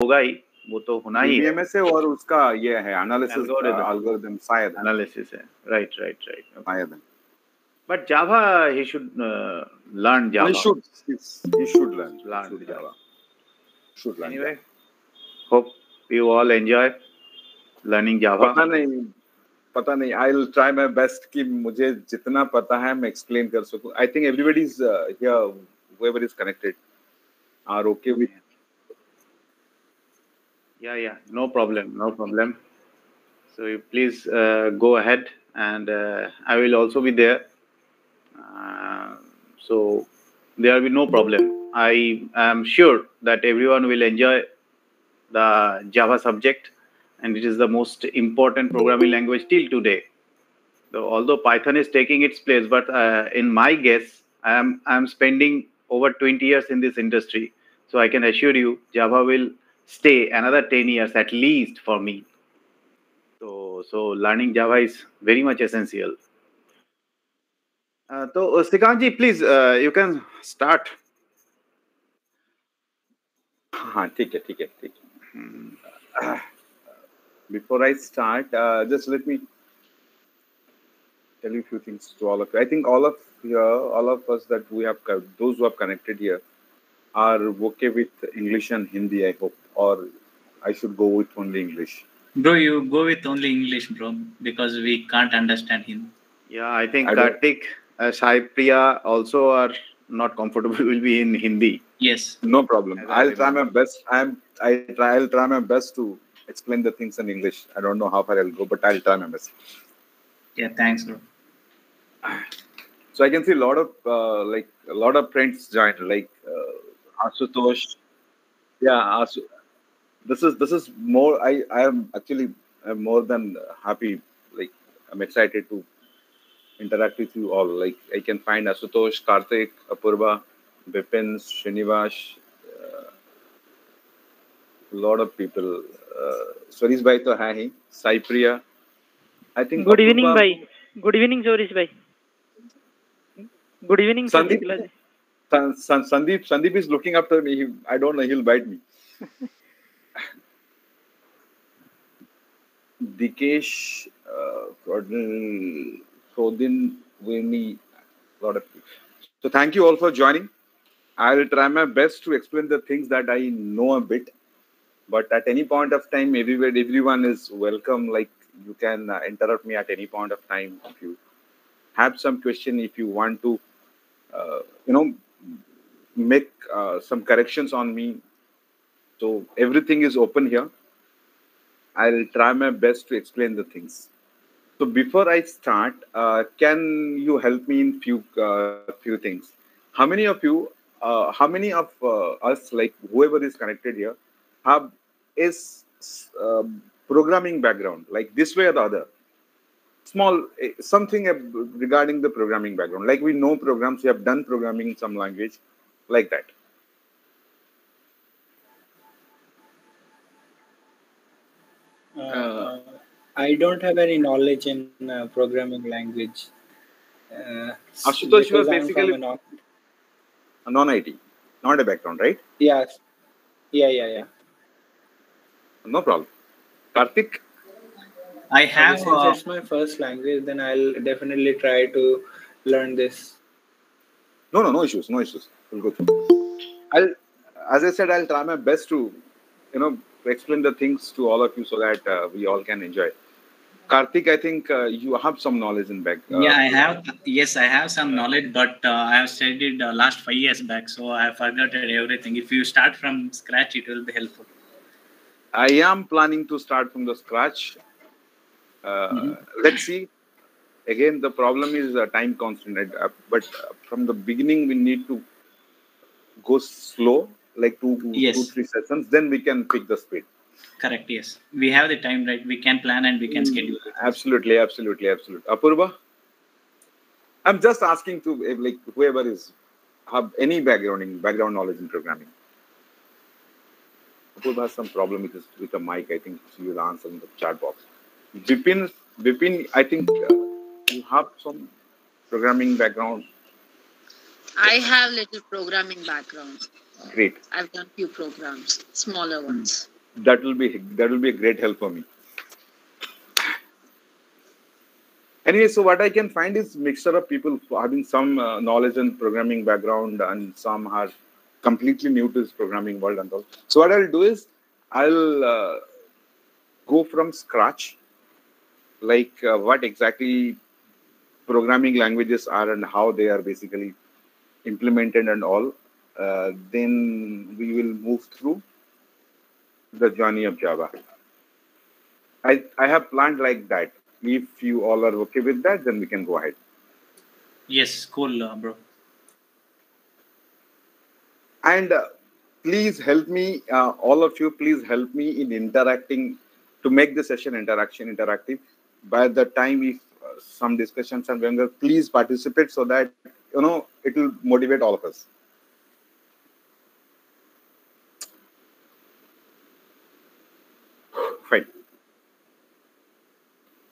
होगा ही वो तो होना ही है। से और उसका ये है एनालिसिस एनालिसिस है। राइट राइट राइट शायद। But Java he should learn Java he should he should learn learn Java should learn anyway hope you all enjoy learning Java पता नहीं पता नहीं I will try my best कि मुझे जितना पता है मैं एक्सप्लेन कर सकूँ। I think everybody is here whoever is connected are okay with Yeah, yeah, no problem, no problem. So you please uh, go ahead, and uh, I will also be there. Uh, so there will be no problem. I am sure that everyone will enjoy the Java subject, and it is the most important programming language till today. So although Python is taking its place, but uh, in my guess, I am I am spending over 20 years in this industry. So I can assure you, Java will stay another 10 years at least for me. So, so learning Java is very much essential. Uh, so, uh, Srikanth please, uh, you can start. हाँ ठीक है ठीक है ठीक Hmm. है before I start uh, just let me tell you a few things to all of you I think all of here all of us that we have co- those who have connected here are okay with English and Hindi I hope or I should go with only English Bro, you go with only English, bro, because we can't understand him. Yeah, I think I don't- Kartik, uh, Sai Priya also are not comfortable will be in Hindi. Yes. No problem. I I'll try my best. I'm I try I'll try my best to explain the things in English. I don't know how far I'll go, but I'll try my best. Yeah, thanks, bro. So I can see a lot of uh, like a lot of friends joined, like uh, Asutosh. Yeah, Asu this is this is more. I I am actually I'm more than happy. Like I'm excited to interact with you all. Like I can find Asutosh, Karthik, Apurva, Bipin, Srinivas, uh, a lot of people. Uh, bhai to hai hi. Sai Priya. I think. Good Apurva, evening, bhai. Good evening, Swaris bhai. Good evening, Sandeep. Sandeep, Sandeep is looking after me. He, I don't know. He'll bite me. Dikesh, uh, Prodin, Prodin, Vini, lot of. So thank you all for joining. I'll try my best to explain the things that I know a bit. But at any point of time, everybody, everyone is welcome. Like you can uh, interrupt me at any point of time if you have some question. If you want to, uh, you know, make uh, some corrections on me. So everything is open here. I'll try my best to explain the things. So before I start, uh, can you help me in few uh, few things? How many of you, uh, how many of uh, us, like whoever is connected here, have is uh, programming background, like this way or the other? Small eh, something regarding the programming background, like we know programs, we have done programming in some language, like that. Uh, I don't have any knowledge in uh, programming language. Uh, Ashutosh, you are because I'm from basically- a non- A non-IT, not a background, right? yeah, yeah, yeah, yeah. No problem. Karthik, I have. since Uh, it's my first language, then I'll definitely try to learn this. no, no, no issues, no issues. We'll go through. I'll, as I said, I'll try my best to, you know, explain the things to all of you so that uh, we all can enjoy. Karthik, I think uh, you have some knowledge in back. Uh, yeah, I have. Yes, I have some knowledge, but uh, I have studied uh, last five years back, so I have forgotten everything. If you start from scratch, it will be helpful. I am planning to start from the scratch. Uh, Let's see. Again, the problem is uh, time constant. Uh, but uh, from the beginning, we need to go slow, like two, Yes. two, three sessions. Then we can pick the speed. Correct. Yes, we have the time, right? We can plan and we can schedule. Absolutely, absolutely, absolutely. Apurva, I'm just asking to like whoever is have any background in background knowledge in programming. Apurva has some problem with his with the mic. I think he will answer in the chat box. Vipin, Vipin, I think uh, you have some programming background. I have little programming background. Great. I've done few programs, smaller ones. That will be that will be a great help for me. Anyway, so what I can find is mixture of people having some uh, knowledge and programming background, and some are completely new to this programming world and all. So what I'll do is I'll uh, go from scratch, like uh, what exactly programming languages are and how they are basically implemented and all. Uh, then we will move through the journey of Java. I, I have planned like that. If you all are okay with that, then we can go ahead. Yes, cool, uh, bro. And uh, please help me, uh, all of you, please help me in interacting to make the session interaction interactive. By the time if uh, some discussions are going on, please participate so that you know it will motivate all of us. Fine.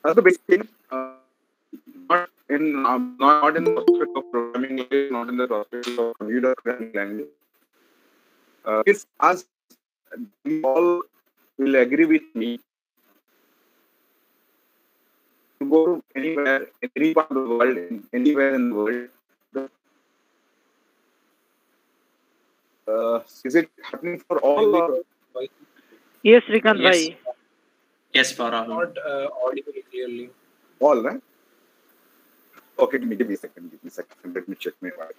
That's the basic thing. Uh, not in um, not in the prospect of programming language, not in the prospect of computer programming language. Uh, it's us you all will agree with me to go to anywhere, any part of the world, anywhere in the world. Uh, is it happening for all or Yes, Srikant Yes. bhai. Yes, for all. Not uh, audible clearly. all, right? Okay, give me, give me a second, give me a second. Let me check my mic.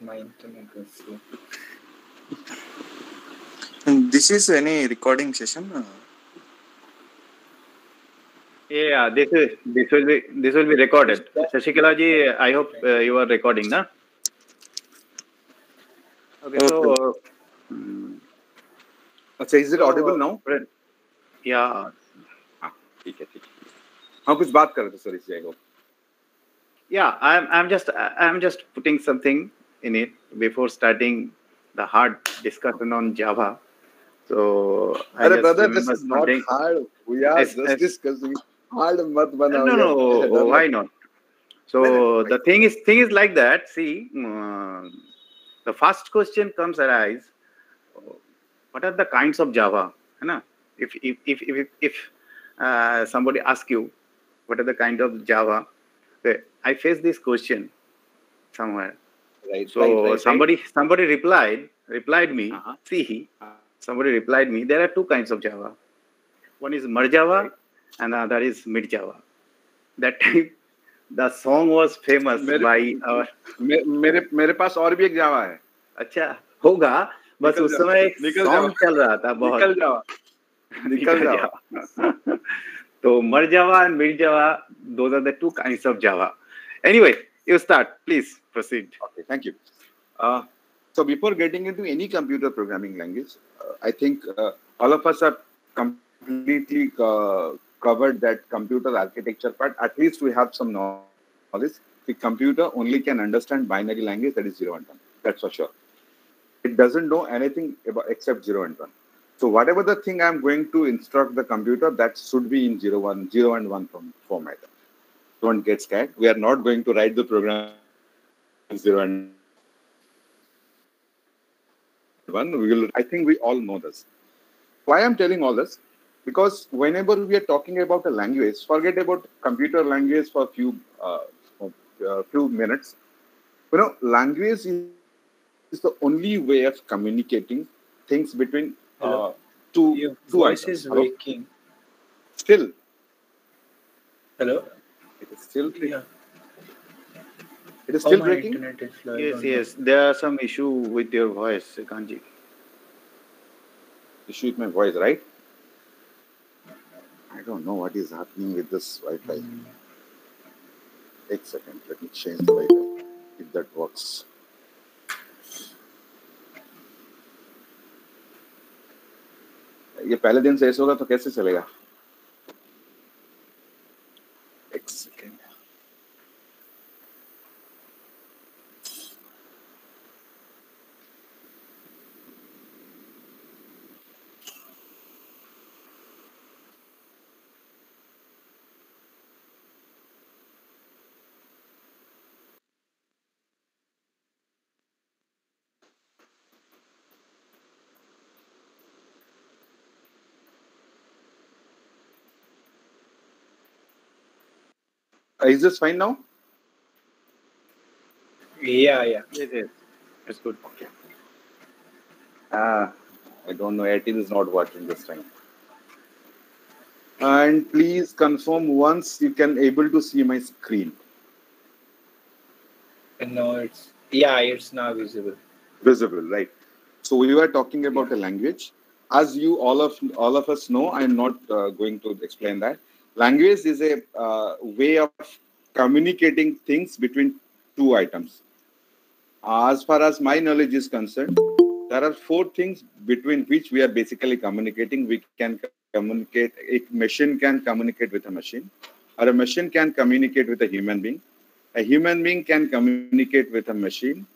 My internet was slow. And this is any recording session? uh, Yeah, this is this will be this will be recorded. Shashikala ji, I hope uh, you are recording, na? Okay, so hmm, अच्छा is it audible now yeah, ठीक है ठीक है हाँ कुछ बात कर रहे थे सॉरी जय yeah. I'm I'm just I'm just putting something in it before starting the hard discussion on Java. So I अरे just brother this remember is not something- hard we are no, no, oh, why not? So the thing is, thing is like that. See, mm, uh, the first question comes arise. What are the kinds of Java? Right? If if if if, if uh, somebody asks you, what are the kind of Java? I faced this question somewhere. Right. So right, right, somebody somebody replied replied me. Uh -huh. See, somebody replied me. There are two kinds of Java. One is merge Java and the other is Mid Java. That time, the song was famous मेरे- by our. मे- मेरे मेरे पास और भी एक जावा है अच्छा होगा बस उस समय एक निकल सॉन्ग। चल रहा था बहुत निकल जावा निकल जावा तो मर जावा and mid java those are the two kinds of java anyway you start please proceed Okay, thank you. Uh, so before getting into any computer programming language, uh, I think uh, all of us have completely uh, covered that computer architecture part. At least we have some knowledge. The computer only can understand binary language that is zero and one. That's for sure. It doesn't know anything about, except zero and one. So whatever the thing I'm going to instruct the computer, that should be in zero one, zero and one from format. Don't get scared. We are not going to write the program in zero and one. We will. I think we all know this. Why I'm telling all this? Because whenever we are talking about a language, forget about computer language for a few uh, for, uh, few minutes. You know, language is, is the only way of communicating things between uh, two Your two voice items. is Hello? breaking. Still, Hello? it is still Yeah. it is Oh, still my breaking. is slow. I yes know. yes there are some issue with your voice kanji Issue with my voice, right? I don't know what is happening with this Wi-Fi. Mm. Take a second. Let me change the Wi-Fi if that works. ये पहले दिन से ऐसा होगा तो कैसे चलेगा is this fine now? Yeah, yeah. Yes, yes. It's good. Ah, I don't know. Airtel is not working this time. And please confirm once you can able to see my screen. No, it's yeah, it's now visible. Visible, right? So we were talking about a language. As you all of all of us know, I'm not uh, going to explain that. Language is a uh, way of communicating things between two items. As far as my knowledge is concerned, there are four things between which we are basically communicating. We can communicate, a machine can communicate with a machine, or a machine can communicate with a human being. A human being can communicate with a machine,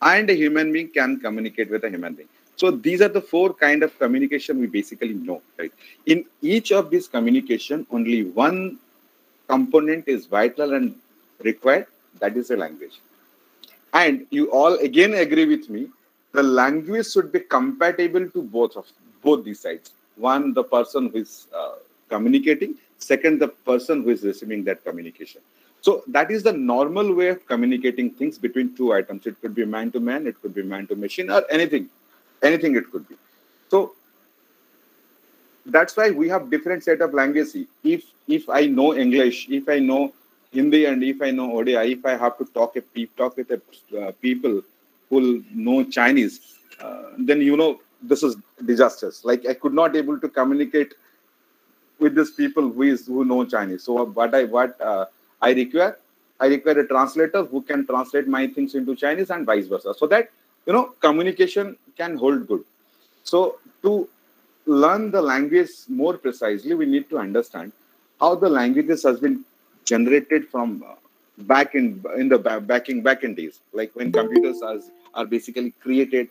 and a human being can communicate with a human being. So these are the four kind of communication we basically know, right? In each of these communication, only one component is vital and required, that is a language. And you all again agree with me, the language should be compatible to both of both these sides. One, the person who is uh, communicating. Second, the person who is receiving that communication. So that is the normal way of communicating things between two items. It could be man to man, it could be man to machine, or anything, anything it could be. So that's why we have different set of languages. If if I know English, if I know Hindi, and if I know Odia, if I have to talk a talk with a, uh, people who know Chinese, uh, then you know this is disastrous. Like I could not able to communicate with these people who is who know Chinese. So what I what uh, I require, I require a translator who can translate my things into Chinese and vice versa, so that you know communication can hold good. So to learn the language more precisely, we need to understand how the languages has been generated from uh, back in in the back, back in back in days, like when computers are, are basically created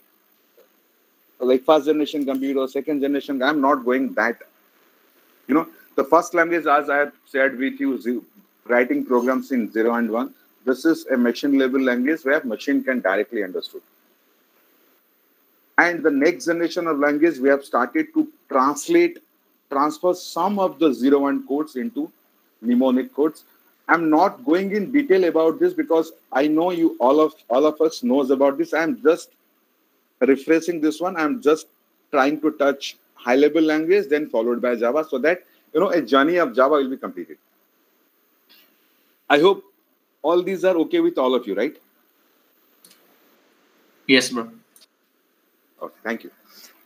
like first generation computer, second generation. I'm not going that. You know, the first language, as I have said with you, writing programs in zero and one. This is a machine level language where machine can directly understood. And the next generation of language, we have started to translate, transfer some of the zero one codes into mnemonic codes. I'm not going in detail about this because I know you all of all of us knows about this. I'm just refreshing this one, I'm just trying to touch high level language, then followed by Java, so that you know a journey of Java will be completed. I hope all these are okay with all of you, right? Yes, bro. Okay, thank you.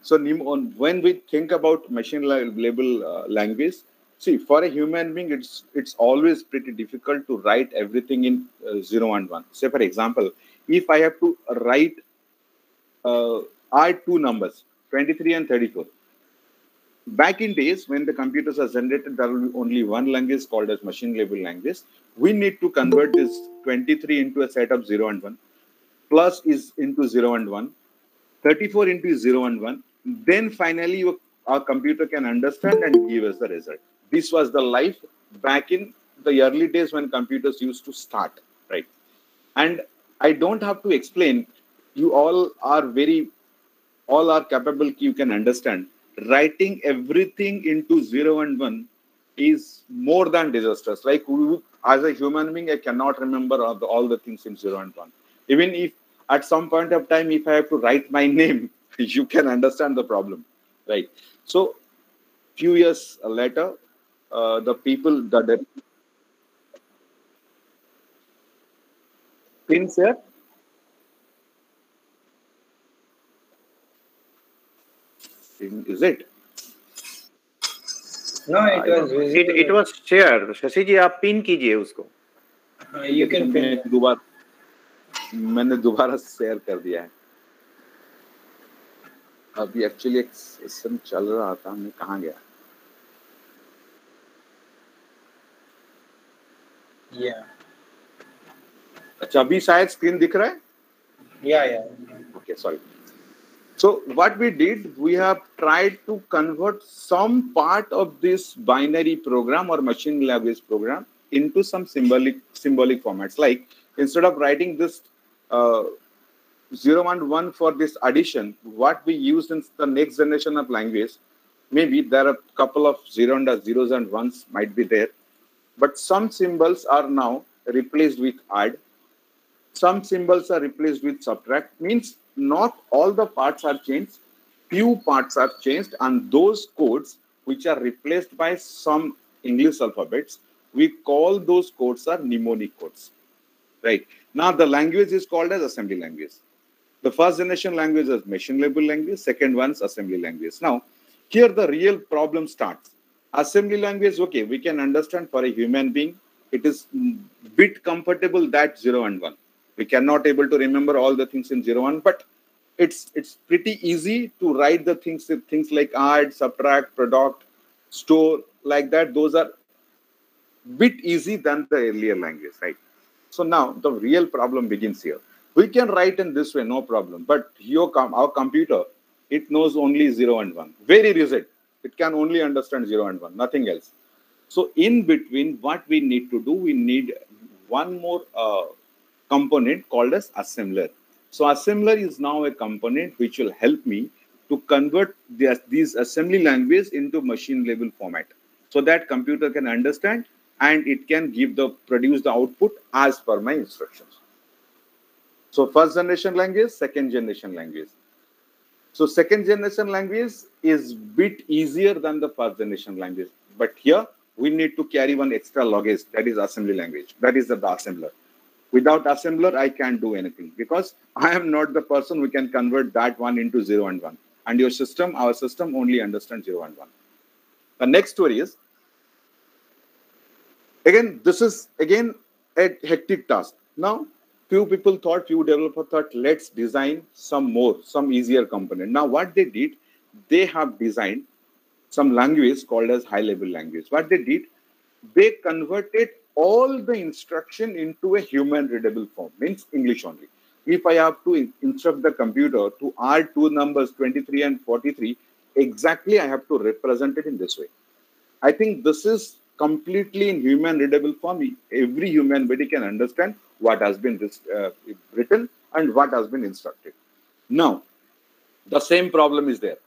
So when we think about machine level uh, language, see for a human being, it's it's always pretty difficult to write everything in uh, zero and one. Say for example, if I have to write uh, are two numbers 23 and 34 back in days when the computers are generated there will be only one language called as machine level language we need to convert this 23 into a set of 0 and 1 plus is into 0 and 1 34 into 0 and 1 then finally our computer can understand and give us the result. This was the life back in the early days when computers used to start right? And i don't have to explain you all are very all are capable you can understand. Writing everything into zero and one is more than disastrous. Like as a human being i cannot remember all the, all the things in zero and one. Even if at some point of time if i have to write my name you can understand the problem right so few years later uh, the people that pins here is it? No, it was it, it was shared. Shashi जी आप pin कीजिए उसको. You can pin. दोबारा मैंने दोबारा share कर दिया है। अभी एक्चुअली एक सेशन चल रहा था मैं कहा गया? Yeah. अच्छा अभी शायद स्क्रीन दिख रहा है? या या okay sorry so what we did we have tried to convert some part of this binary program और machine language program into some symbolic symbolic formats like instead of writing this uh, zero and one for this addition, what we use in the next generation of language, maybe there are a couple of zero and zeros and ones might be there. but some symbols are now replaced with add. Some symbols are replaced with subtract. Means not all the parts are changed. Few parts are changed, and those codes which are replaced by some English alphabets, we call those codes are mnemonic codes. Right now, the language is called as assembly language. The first generation language is machine level language. Second one's assembly language. Now, here the real problem starts assembly language okay we can understand for a human being it is bit comfortable that 0 and 1 we cannot able to remember all the things in 0 1 but it's it's pretty easy to write the things things like add subtract product store like that those are bit easy than the earlier language right so now the real problem begins here. We can write in this way no problem. But your our computer it knows only 0 and 1 very rigid. It can only understand 0 and 1, nothing else. So in between, what we need to do, we need one more uh, component called as assembler. So assembler is now a component which will help me to convert this, these assembly language into machine level format. So that computer can understand and it can give the produce the output as per my instructions. So first generation language, second generation language. So second generation language is bit easier than the first generation language. But here we need to carry one extra luggage that is assembly language. That is the assembler. Without assembler, I can't do anything because I am not the person who can convert that one into zero and one. And your system, our system only understands zero and one. The next story is again, this is again a hectic task. Now, few people thought, few developers thought, let's design some more, some easier component. Now, what they did, they have designed some language called as high level language. What they did, they converted all the instruction into a human readable form, means English only. If I have to instruct the computer to add two numbers 23 and 43, exactly I have to represent it in this way. I think this is completely in human readable form. Every human body can understand what has been uh, written and what has been instructed. Now, the same problem is there.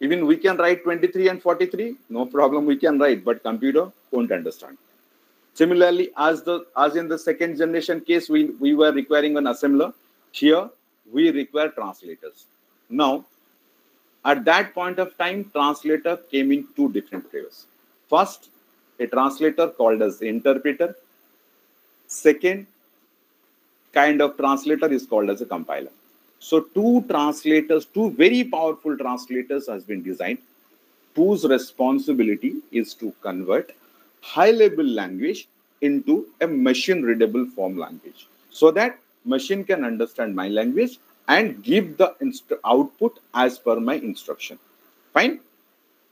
Even we can write 23 and 43, no problem we can write, but computer won't understand. Similarly, as the as in the second generation case, we, we were requiring an assembler. Here, we require translators. Now, at that point of time, translator came in two different flavors. First, a translator called as interpreter. Second, kind of translator is called as a compiler. So two translators, two very powerful translators has been designed whose responsibility is to convert high level language into a machine readable form language so that machine can understand my language and give the output as per my instruction. Fine.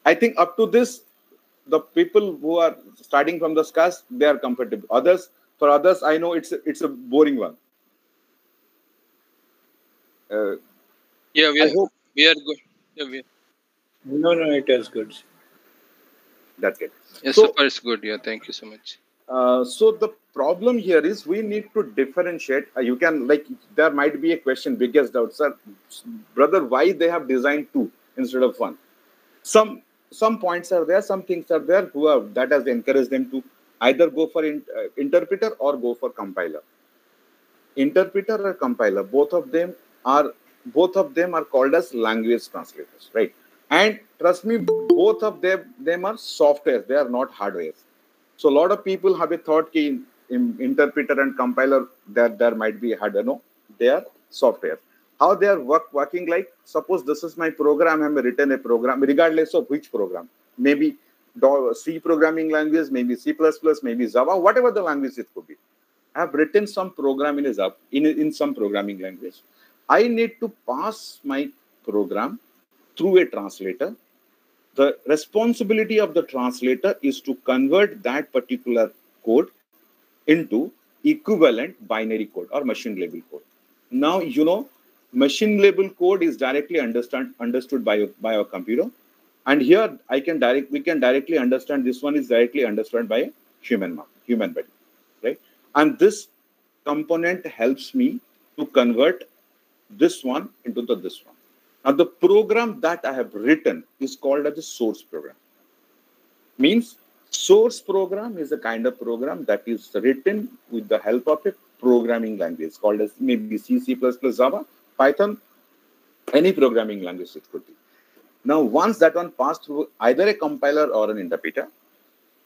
I think up to this, the people who are starting from the scratch, they are comfortable. Others, for others, I know it's a, it's a boring one. Uh, yeah, we are, hope, we are good. Yeah, we are. No, no, it is good. That's it. Yes, so, so far it's good. Yeah, thank you so much. Uh, so the problem here is we need to differentiate. Uh, you can like there might be a question, biggest doubt, sir, brother, why they have designed two instead of one? Some some points are there, some things are there who have that has encouraged them to either go for in, uh, interpreter or go for compiler. Interpreter or compiler, both of them are both of them are called as language translators, right? And trust me, both of them them are software; they are not hardware. So a lot of people have a thought that in, in interpreter and compiler that there might be hardware. No, they are software. How they are work, working like? Suppose this is my program. I have written a program, regardless of which program. Maybe C programming language, maybe C++, maybe Java, whatever the language it could be. I have written some program in a Java, in, in some programming language. I need to pass my program through a translator. The responsibility of the translator is to convert that particular code into equivalent binary code or machine level code. Now, you know, machine level code is directly understand, understood by, by our computer. And here I can direct we can directly understand this one is directly understood by a human human body. Right? And this component helps me to convert this one into the this one. Now the program that I have written is called as a source program. Means Source program is a kind of program that is written with the help of a programming language called as maybe C, C++, Java, Python, any programming language it could be. Now, once that one passed through either a compiler or an interpreter,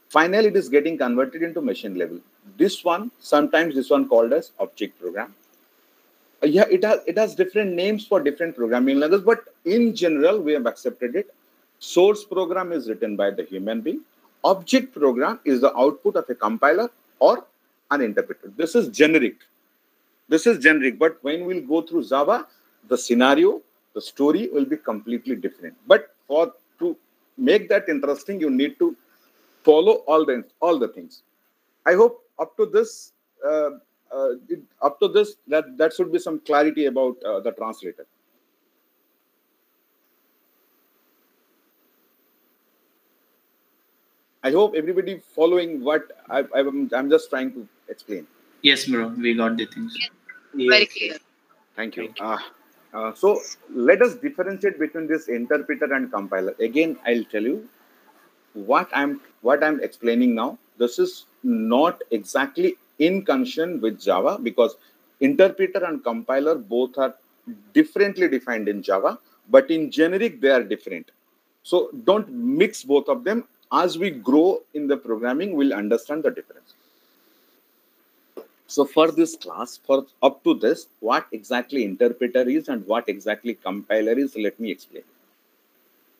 finally it is getting converted into machine level. This one, sometimes this one called as object program. Uh, yeah, it has it has different names for different programming languages, but in general, we have accepted it. Source program is written by the human being. Object program is the output of a compiler or an interpreter. This is generic. This is generic, but when we'll go through Java, the scenario, the story will be completely different. But for to make that interesting, you need to follow all the all the things. I hope up to this, uh, uh, up to this, that that should be some clarity about uh, the translator. I hope everybody following what I, I'm, I'm just trying to explain. Yes, bro. We got the things. Very clear. Thank you. Uh, uh, so let us differentiate between this interpreter and compiler. Again, I'll tell you what I'm what I'm explaining now. This is not exactly in connection with Java because interpreter and compiler both are differently defined in Java, but in generic they are different. So don't mix both of them. As we grow in the programming, we'll understand the difference. So for this class, for up to this, what exactly interpreter is and what exactly compiler is, let me explain.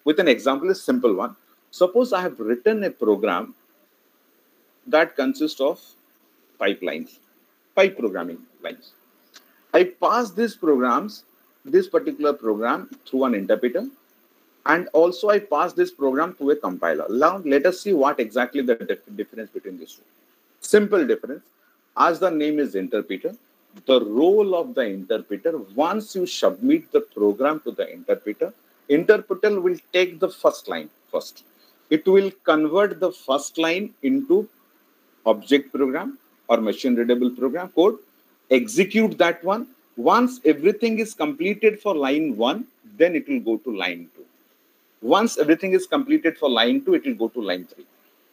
With an example, a simple one. Suppose I have written a program that consists of pipelines, pipe programming lines. I pass these programs, this particular program through an interpreter, and also I pass this program to a compiler. Now let us see what exactly the difference between these two. Simple difference. As the name is interpreter, the role of the interpreter, once you submit the program to the interpreter, interpreter will take the first line first. It will convert the first line into object program or machine readable program code, execute that one. Once everything is completed for line one, then it will go to line two. Once everything is completed for line two, it will go to line three.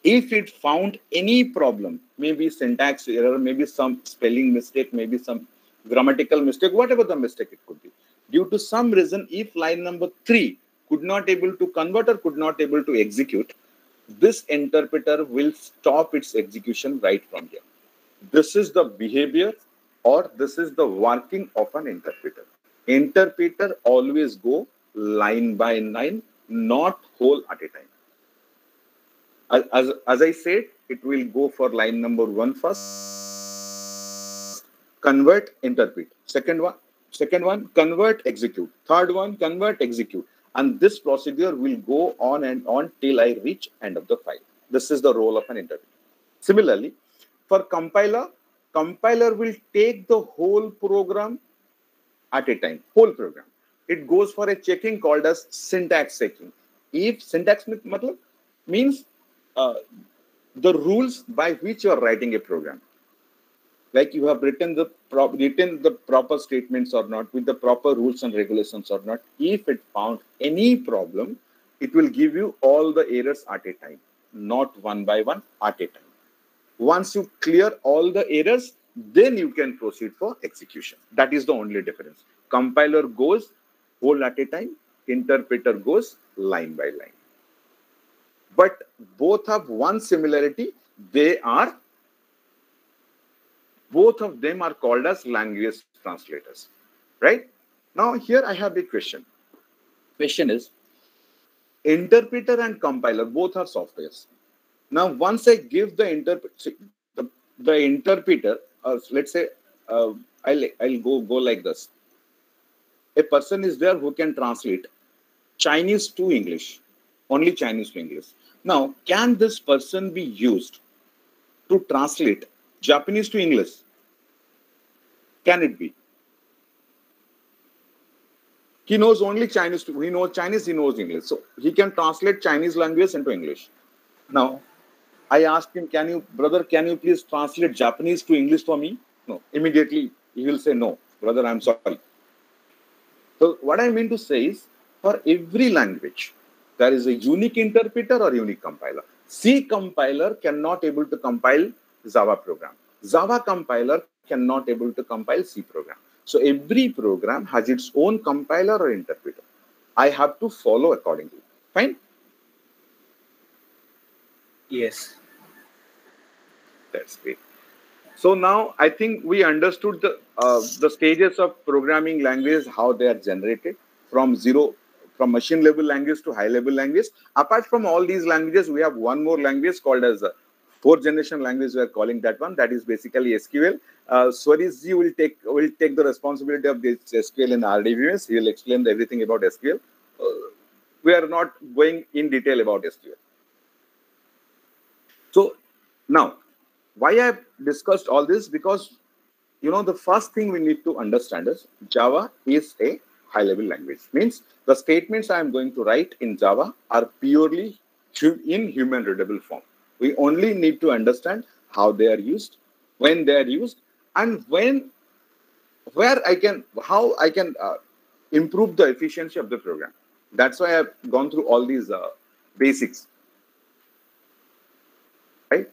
If it found any problem, maybe syntax error, maybe some spelling mistake, maybe some grammatical mistake, whatever the mistake it could be, due to some reason, if line number three could not able to convert or could not able to execute, this interpreter will stop its execution right from here. This is the behavior or this is the working of an interpreter. Interpreter always go line by line, not whole at a time. As, as, I said, it will go for line number one first, convert, interpret. Second one, second one, convert, execute. Third one, convert, execute. And this procedure will go on and on till I reach end of the file. This is the role of an interpreter. Similarly, for compiler, compiler will take the whole program at a time, whole program. It goes for a checking called as syntax checking. If syntax means uh, the rules by which you are writing a program, like you have written the pro- written the proper statements or not, with the proper rules and regulations or not. If it found any problem, it will give you all the errors at a time, not one by one at a time. Once you clear all the errors, then you can proceed for execution. That is the only difference. Compiler goes whole at a time, interpreter goes line by line. But both have one similarity. They are, both of them are called as language translators. Right? Now, here I have a question. Question is, interpreter and compiler both are softwares. Now, once I give the interpreter, the, the interpreter, uh, let's say, uh, I'll, I'll go, go like this. A person is there who can translate Chinese to English, only Chinese to English. Now, can this person be used to translate Japanese to English? Can it be? He knows only Chinese. To, he knows Chinese, he knows English. So he can translate Chinese language into English. Now, I asked him, Can you, brother, can you please translate Japanese to English for me? No. Immediately he will say, No, brother, I'm sorry. So, what I mean to say is, for every language, there is a unique interpreter or unique compiler. C compiler cannot able to compile Java program. Java compiler cannot able to compile C program. So every program has its own compiler or interpreter. I have to follow accordingly. Fine. Yes. That's great. So now I think we understood the uh, the stages of programming languages, how they are generated from zero, from machine level language to high level language. Apart from all these languages, we have one more language called as a fourth generation language. We are calling that one. That is basically SQL. Uh, Swaris will take will take the responsibility of this SQL in RDBMS. He will explain everything about SQL. Uh, we are not going in detail about SQL. So now why I've discussed all this because you know the first thing we need to understand is Java is a high level language. Means the statements I am going to write in Java are purely in human readable form. We only need to understand how they are used, when they are used, and when where I can how I can uh, improve the efficiency of the program. That's why I've gone through all these uh, basics. Right?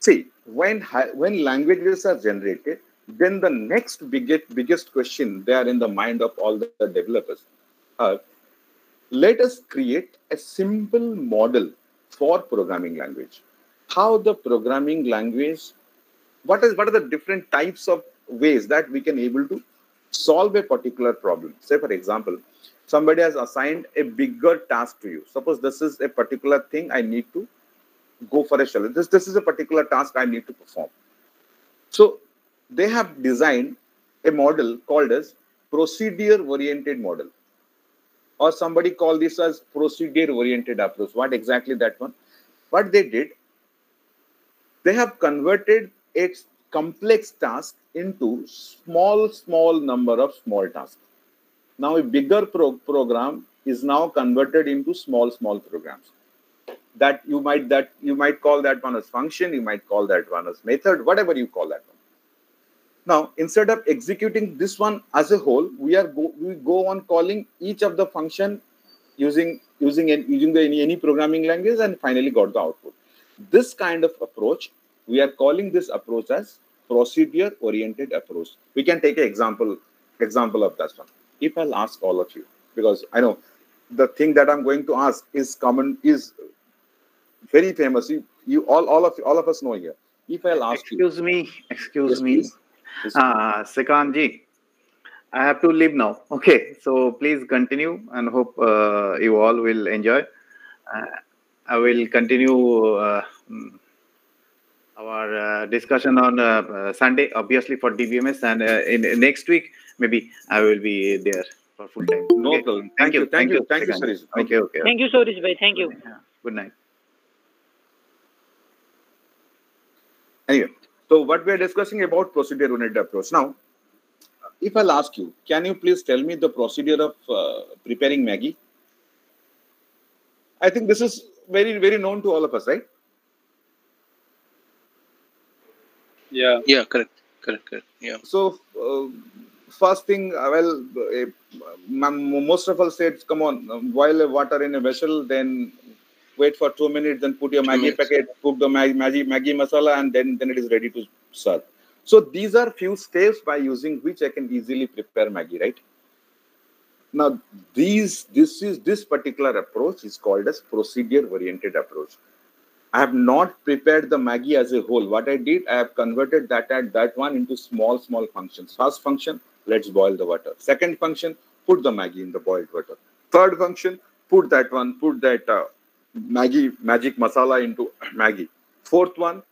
See, when when languages are generated, then the next biggest biggest question there in the mind of all the developers are let us create a simple model for programming language. How the programming language, what is what are the different types of ways that we can able to solve a particular problem. Say, for example, somebody has assigned a bigger task to you. Suppose this is a particular thing I need to go for a challenge. This, this is a particular task I need to perform. So they have designed a model called as procedure oriented model. Or somebody call this as procedure oriented approach. What exactly that one? What they did they have converted a complex task into small small number of small tasks. Now a bigger pro program is now converted into small small programs. That you might that you might call that one as function you might call that one as method whatever you call that one now instead of executing this one as a whole we are go, we go on calling each of the function using using using the, any, any programming language and finally got the output. This kind of approach we are calling this approach as procedure oriented approach. We can take an example example of that one. If i'll ask all of you because i know the thing that i'm going to ask is common is very famous. You, you all, all of all of us know here. If I'll ask you, excuse you, me, excuse me, uh, Sekanji, I have to leave now. Okay, so please continue and hope uh, you all will enjoy. Uh, I will continue uh, mm, our uh, discussion on uh, uh, Sunday, obviously for DBMS, and in, in, next week maybe I will be there for full time. No okay. problem. Thank, thank you. Thank you. Thank you, Thank you, Sarish. Okay. Okay. Thank you, Sarish. Thank you. Good night. Anyway, so what we are discussing about procedure-oriented approach. Now, if I'll ask you, can you please tell me the procedure of uh, preparing Maggi? I think this is very, very known to all of us, right? Yeah. Yeah, correct. Correct, correct. Yeah. So, uh, first thing, uh, well, uh, most of us said, come on, boil water in a vessel, then wait for two minutes, then put your Maggi packet, cook the Maggi, Maggi, Maggi masala, and then, then it is ready to serve. So these are few steps by using which I can easily prepare Maggi, right? Now, these this is this particular approach is called as procedure-oriented approach. I have not prepared the Maggi as a whole. What I did, I have converted that at that one into small, small functions. First function, let's boil the water. Second function, put the Maggi in the boiled water. Third function, put that one, put that uh, Maggi magic masala into Maggi. Fourth one,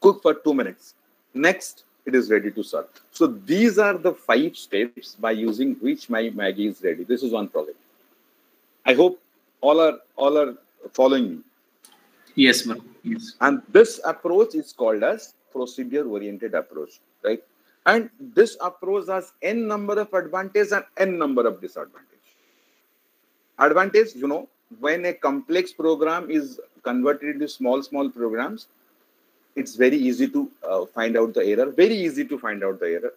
cook for two minutes. Next, it is ready to serve. So these are the five steps by using which my Maggi is ready. This is one project. I hope all are all are following me. Yes, ma'am. Yes. And this approach is called as procedure-oriented approach, right? And this approach has n number of advantages and n number of disadvantages. Advantage, you know, when a complex program is converted into small small programs it's very easy to uh, find out the error very easy to find out the error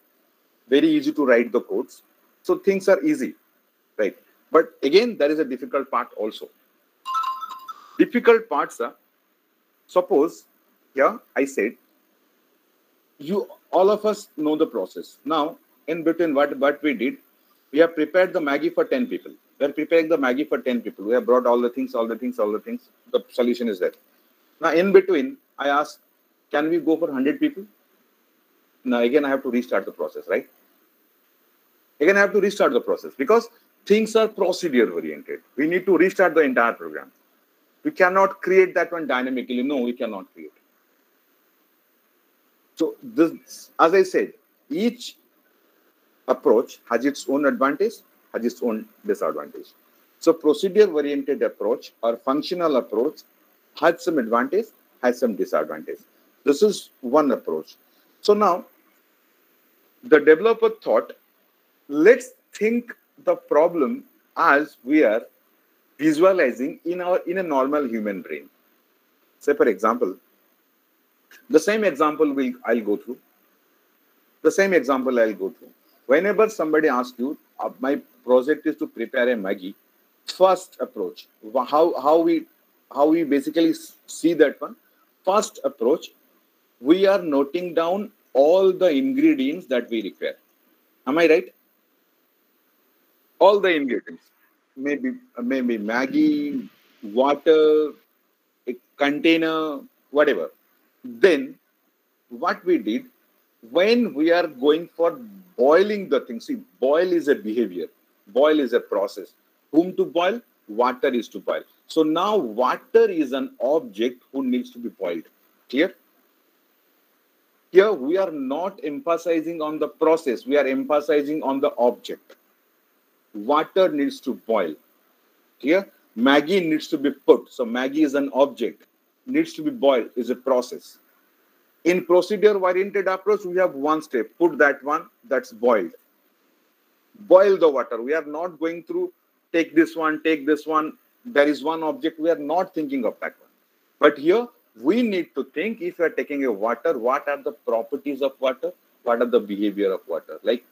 very easy to write the codes so things are easy right but again there is a difficult part also difficult parts are suppose here I said you all of us know the process. Now, in between what, what we did, we have prepared the Maggi for 10 people. We are preparing the Maggi for 10 people. We have brought all the things, all the things, all the things. The solution is there. Now, in between, I asked, can we go for 100 people? Now, again, I have to restart the process, right? Again, I have to restart the process because things are procedure oriented. We need to restart the entire program. We cannot create that one dynamically. No, we cannot create. So this, as I said, each approach has its own advantage, has its own disadvantage. So procedure-oriented approach or functional approach has some advantage, has some disadvantage. This is one approach. So now the developer thought, let's think the problem as we are visualizing in our in a normal human brain. Say, for example, the same example will I'll go through. The same example I'll go through. Whenever somebody asks you, uh, my project is to prepare a Maggi, first approach, how, how we how we basically see that one. First approach, we are noting down all the ingredients that we require. Am I right? All the ingredients. Maybe maybe Maggi, water, a container, whatever then what we did when we are going for boiling the thing see boil is a behavior boil is a process. Whom to boil? Water is to boil. So now water is an object who needs to be boiled. Clear? Here we are not emphasizing on the process. We are emphasizing on the object. Water needs to boil. Clear? Maggi needs to be put. So Maggi is an object. Needs to be boiled is a process. In procedure-oriented approach, we have one step. Put that one, that's boiled. Boil the water. We are not going through take this one, take this one. There is one object. We are not thinking of that one. But here, we need to think if we are taking a water, what are the properties of water? What are the behavior of water? Like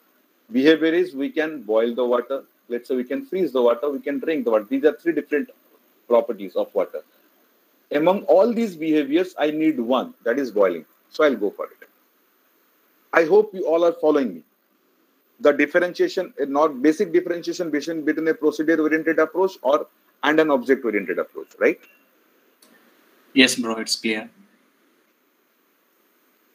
behavior is we can boil the water. Let's say we can freeze the water. We can drink the water. These are three different properties of water among all these behaviors, I need one that is boiling. So I'll go for it. I hope you all are following me. The differentiation, not basic differentiation between a procedure-oriented approach or and an object-oriented approach, right? Yes, bro, it's clear.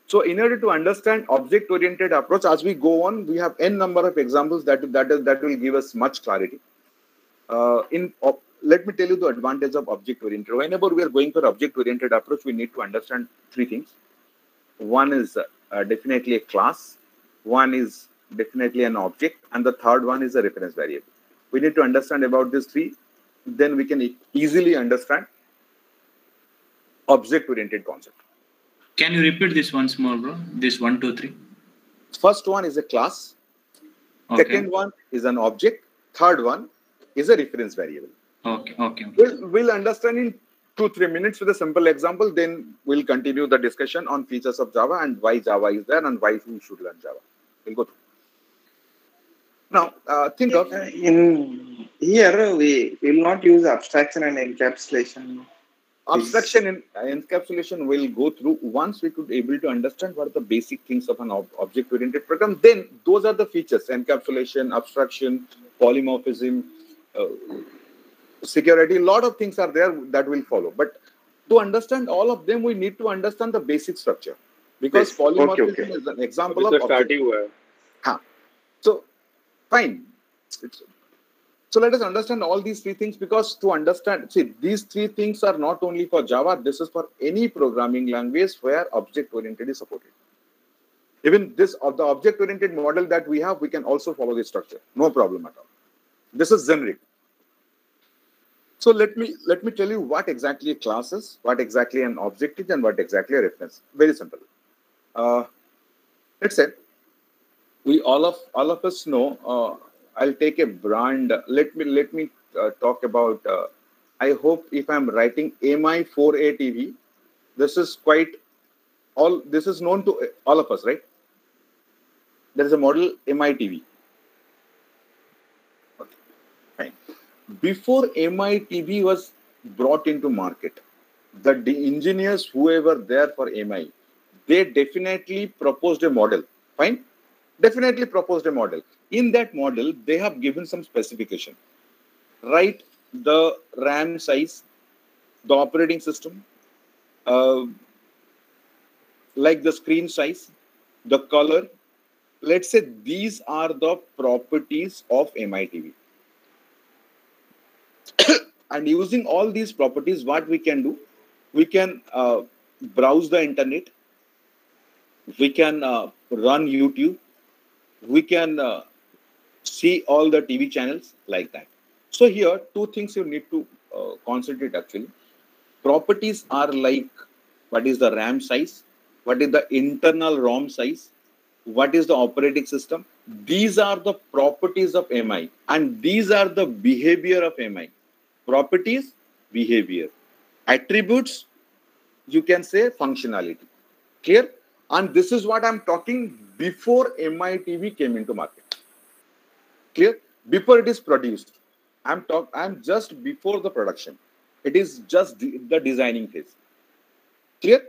So in order to understand object-oriented approach, as we go on, we have n number of examples that that, is, that will give us much clarity. Uh, in let me tell you the advantage of object oriented. Whenever we are going for object oriented approach, we need to understand three things. One is uh, definitely a class, one is definitely an object, and the third one is a reference variable. We need to understand about these three, then we can e easily understand object oriented concept. Can you repeat this once more, bro? This one, two, three. First one is a class. Okay. Second one is an object. Third one is a reference variable. Okay, okay. We'll, we'll understand in two, three minutes with a simple example. Then we'll continue the discussion on features of Java and why Java is there and why we should learn Java. We'll go through. Now, uh, think of... In here, we will not use abstraction and encapsulation. Abstraction and encapsulation will go through once we could able to understand what are the basic things of an ob object-oriented program. Then those are the features, encapsulation, abstraction, polymorphism, uh, security, a lot of things are there that will follow. But to understand all of them, we need to understand the basic structure because yes. polymorphism okay, okay. is an example of starting where? Huh. So, fine. It's, so let us understand all these three things because to understand, see, these three things are not only for Java, this is for any programming language where object-oriented is supported. Even this, of the object-oriented model that we have, we can also follow this structure. No problem at all. This is generic. So let me let me tell you what exactly a class is, what exactly an object is, and what exactly a reference. Very simple. Uh, let's say we all of all of us know. Uh, I'll take a brand. Let me let me uh, talk about. Uh, I hope if I'm writing MI4A TV, this is quite all. This is known to all of us, right? There is a model MITV. Okay. Before MITV was brought into market, the engineers, whoever there for MI, they definitely proposed a model. Fine, definitely proposed a model. In that model, they have given some specification. Right, the RAM size, the operating system, uh, like the screen size, the color. Let's say these are the properties of MITV. and using all these properties, what we can do, we can uh, browse the internet, we can uh, run YouTube, we can uh, see all the TV channels like that. So here, two things you need to uh, concentrate actually. Properties are like what is the RAM size, what is the internal ROM size, what is the operating system. These are the properties of MI and these are the behavior of MI. Properties, behavior. Attributes, you can say functionality. Clear? And this is what I'm talking before MITV came into market. Clear? Before it is produced. I'm talk I'm just before the production. It is just the, the designing phase. Clear?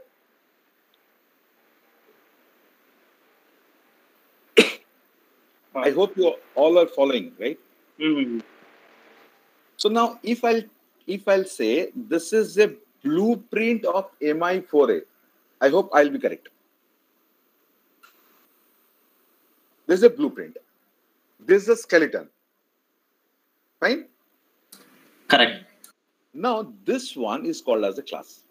I hope you all are following, right? Mhm. So now, if I'll if I'll say this is a blueprint of MI4A, I hope I'll be correct. This is a blueprint. This is a skeleton. Fine. Correct. Now this one is called as a class.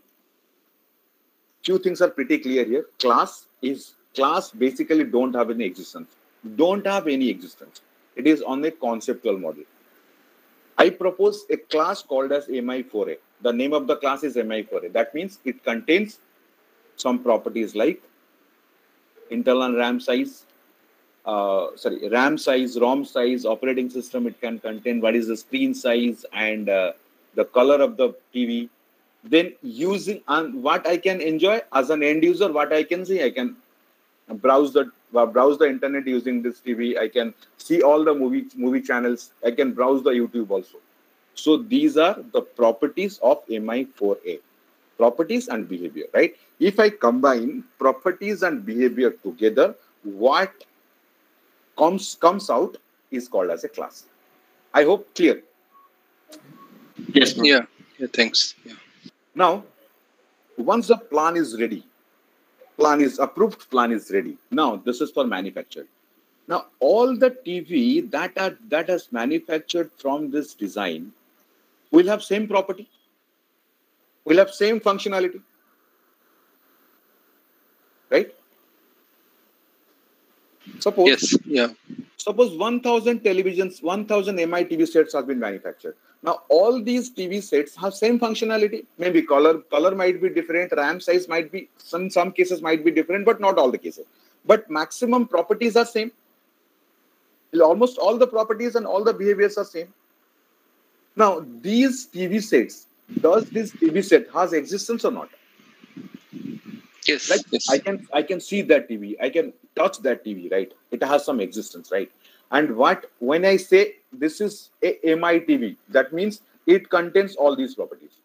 Few things are pretty clear here. Class is class basically don't have any existence. Don't have any existence. It is on a conceptual model. I propose a class called as MI4A. The name of the class is MI4A. That means it contains some properties like internal RAM size, uh, sorry, RAM size, ROM size, operating system. It can contain what is the screen size and uh, the color of the TV. Then using and what I can enjoy as an end user, what I can see, I can browse the uh, browse the internet using this TV. I can see all the movie movie channels. I can browse the YouTube also. So these are the properties of MI4A, properties and behavior. Right? If I combine properties and behavior together, what comes comes out is called as a class. I hope clear. Yes. Yeah. Yeah. Thanks. Yeah. Now, once the plan is ready, plan is approved, plan is ready. Now, this is for manufacture. Now, all the TV that are that is manufactured from this design will have same property, will have same functionality, right? Suppose Yes. Yeah. suppose 1000 televisions 1000 mi tv sets have been manufactured. Now all these tv sets have same functionality. Maybe color color might be different ram size might be some some cases might be different but not all the cases. But maximum properties are same. Almost all the properties and all the behaviors are same. Now these tv sets does this tv set has existence or not Yes. like yes. i can i can see that tv i can touch that tv right? It has some existence right? And what when i say this is a mi tv that means it contains all these properties.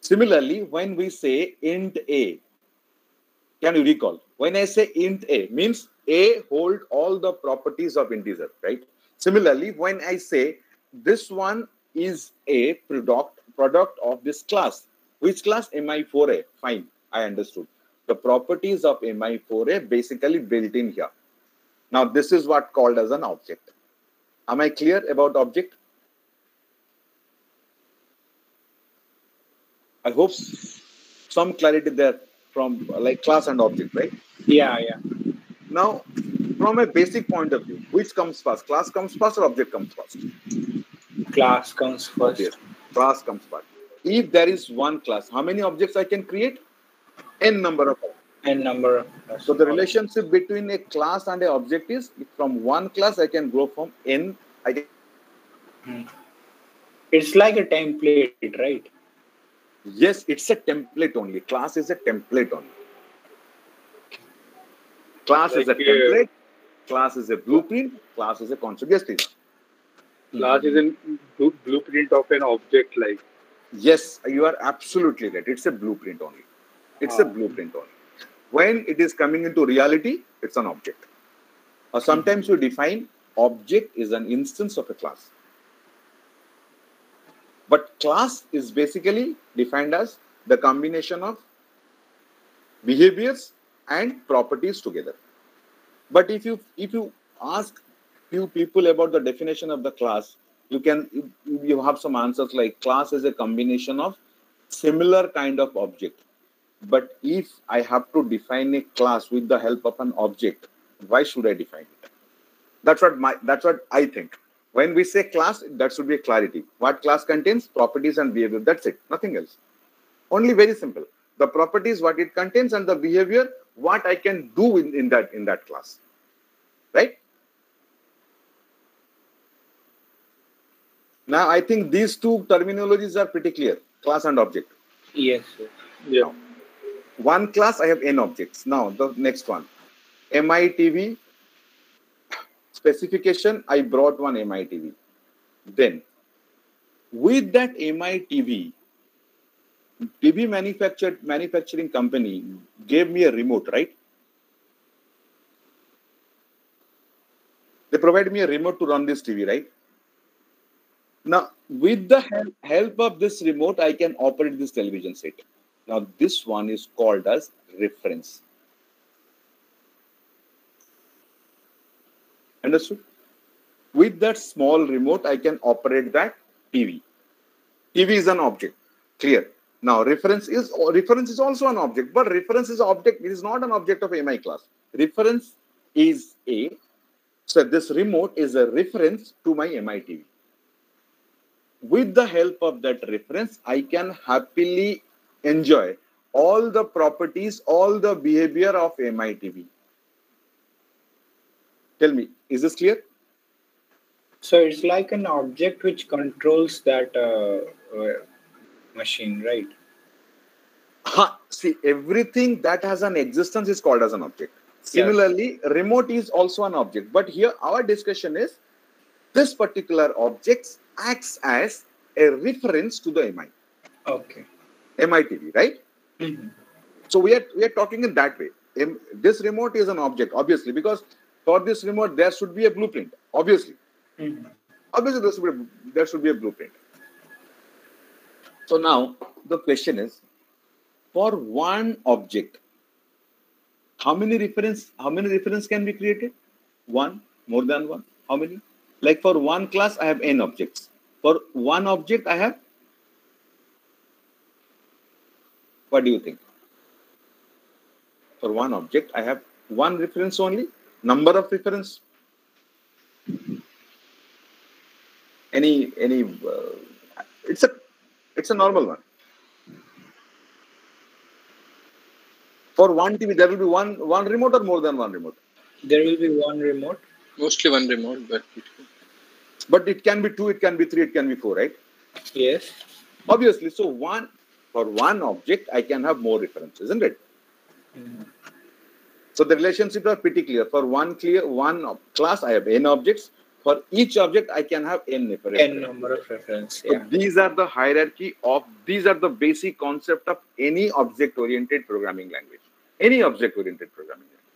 Similarly when we say int a can you recall? When i say int a means a hold all the properties of integer right? Similarly when i say this one is a product product of this class which class? Mi4a fine i understood. The properties of mi4a basically built in here. Now this is what called as an object. Am i clear about object? I hope some clarity there from like class and object right? Yeah, yeah. now from a basic point of view which comes first? Class comes first or object comes first? Class comes first. Yes. class comes first. If there is one class how many objects i can create n number of n number of so the relationship between a class and an object is from one class i can grow from n i can It's like a template, right? yes it's a template only. Class is a template only. Class is a Like, uh, template class is a blueprint class is a concept yes please Class is a blueprint of an object like. Yes, you are absolutely right. It's a blueprint only. It's a Ah. blueprint only. When it is coming into reality, it's an object. Or sometimes you define object is an instance of a class. But class is basically defined as the combination of behaviors and properties together. But if you if you ask few people about the definition of the class, you can you, you have some answers like class is a combination of similar kind of object. But if I have to define a class with the help of an object, why should I define it? That's what my that's what I think. When we say class, that should be a clarity. What class contains properties and behavior. That's it. Nothing else. Only very simple. The properties, what it contains, and the behavior, what I can do in, in that in that class. Right? Now I think these two terminologies are pretty clear. Class and object. Yes, sir. Yeah. One class, I have n objects. Now, the next one. MITV specification, I brought one MITV. Then, with that MITV, TV manufactured manufacturing company gave me a remote, right? They provided me a remote to run this TV, right? Now, with the help, help of this remote, I can operate this television set. Now, this one is called as reference. Understood? With that small remote, I can operate that TV. TV is an object. Clear. Now, reference is reference is also an object, but reference is object. It is not an object of MI class. Reference is a so this remote is a reference to my MI TV. With the help of that reference, I can happily enjoy all the properties, all the behavior of MITV. Tell me, is this clear? So it's like an object which controls that uh, uh, machine, right? Ha, see, everything that has an existence is called as an object. Similarly, remote is also an object. But here, our discussion is this particular object acts as a reference to the MI, Okay. MITV, right? Mhm. So we are we are talking in that way. Em- This remote is an object, obviously, because for this remote there should be a blueprint. Obviously, Mhm. obviously there should be there should be a blueprint. So now the question is, for one object, how many reference how many reference can be created? One, more than one. How many? Like for one class, I have n objects. For one object, I have. What do you think? For one object, I have one reference only. Number of reference. Any any. Uh, it's a it's a normal one. For one TV, there will be one one remote or more than one remote. There will be one remote. Mostly one remote, but it, But it can be two, it can be three, it can be four, right? Yes. Obviously. So one for one object, I can have more references, isn't it? Mhm. So the relationships are pretty clear. For one clear one class, I have n objects. For each object, I can have n references. N number of reference. So Yeah. these are the hierarchy of these are the basic concept of any object-oriented programming language. Any object-oriented programming language.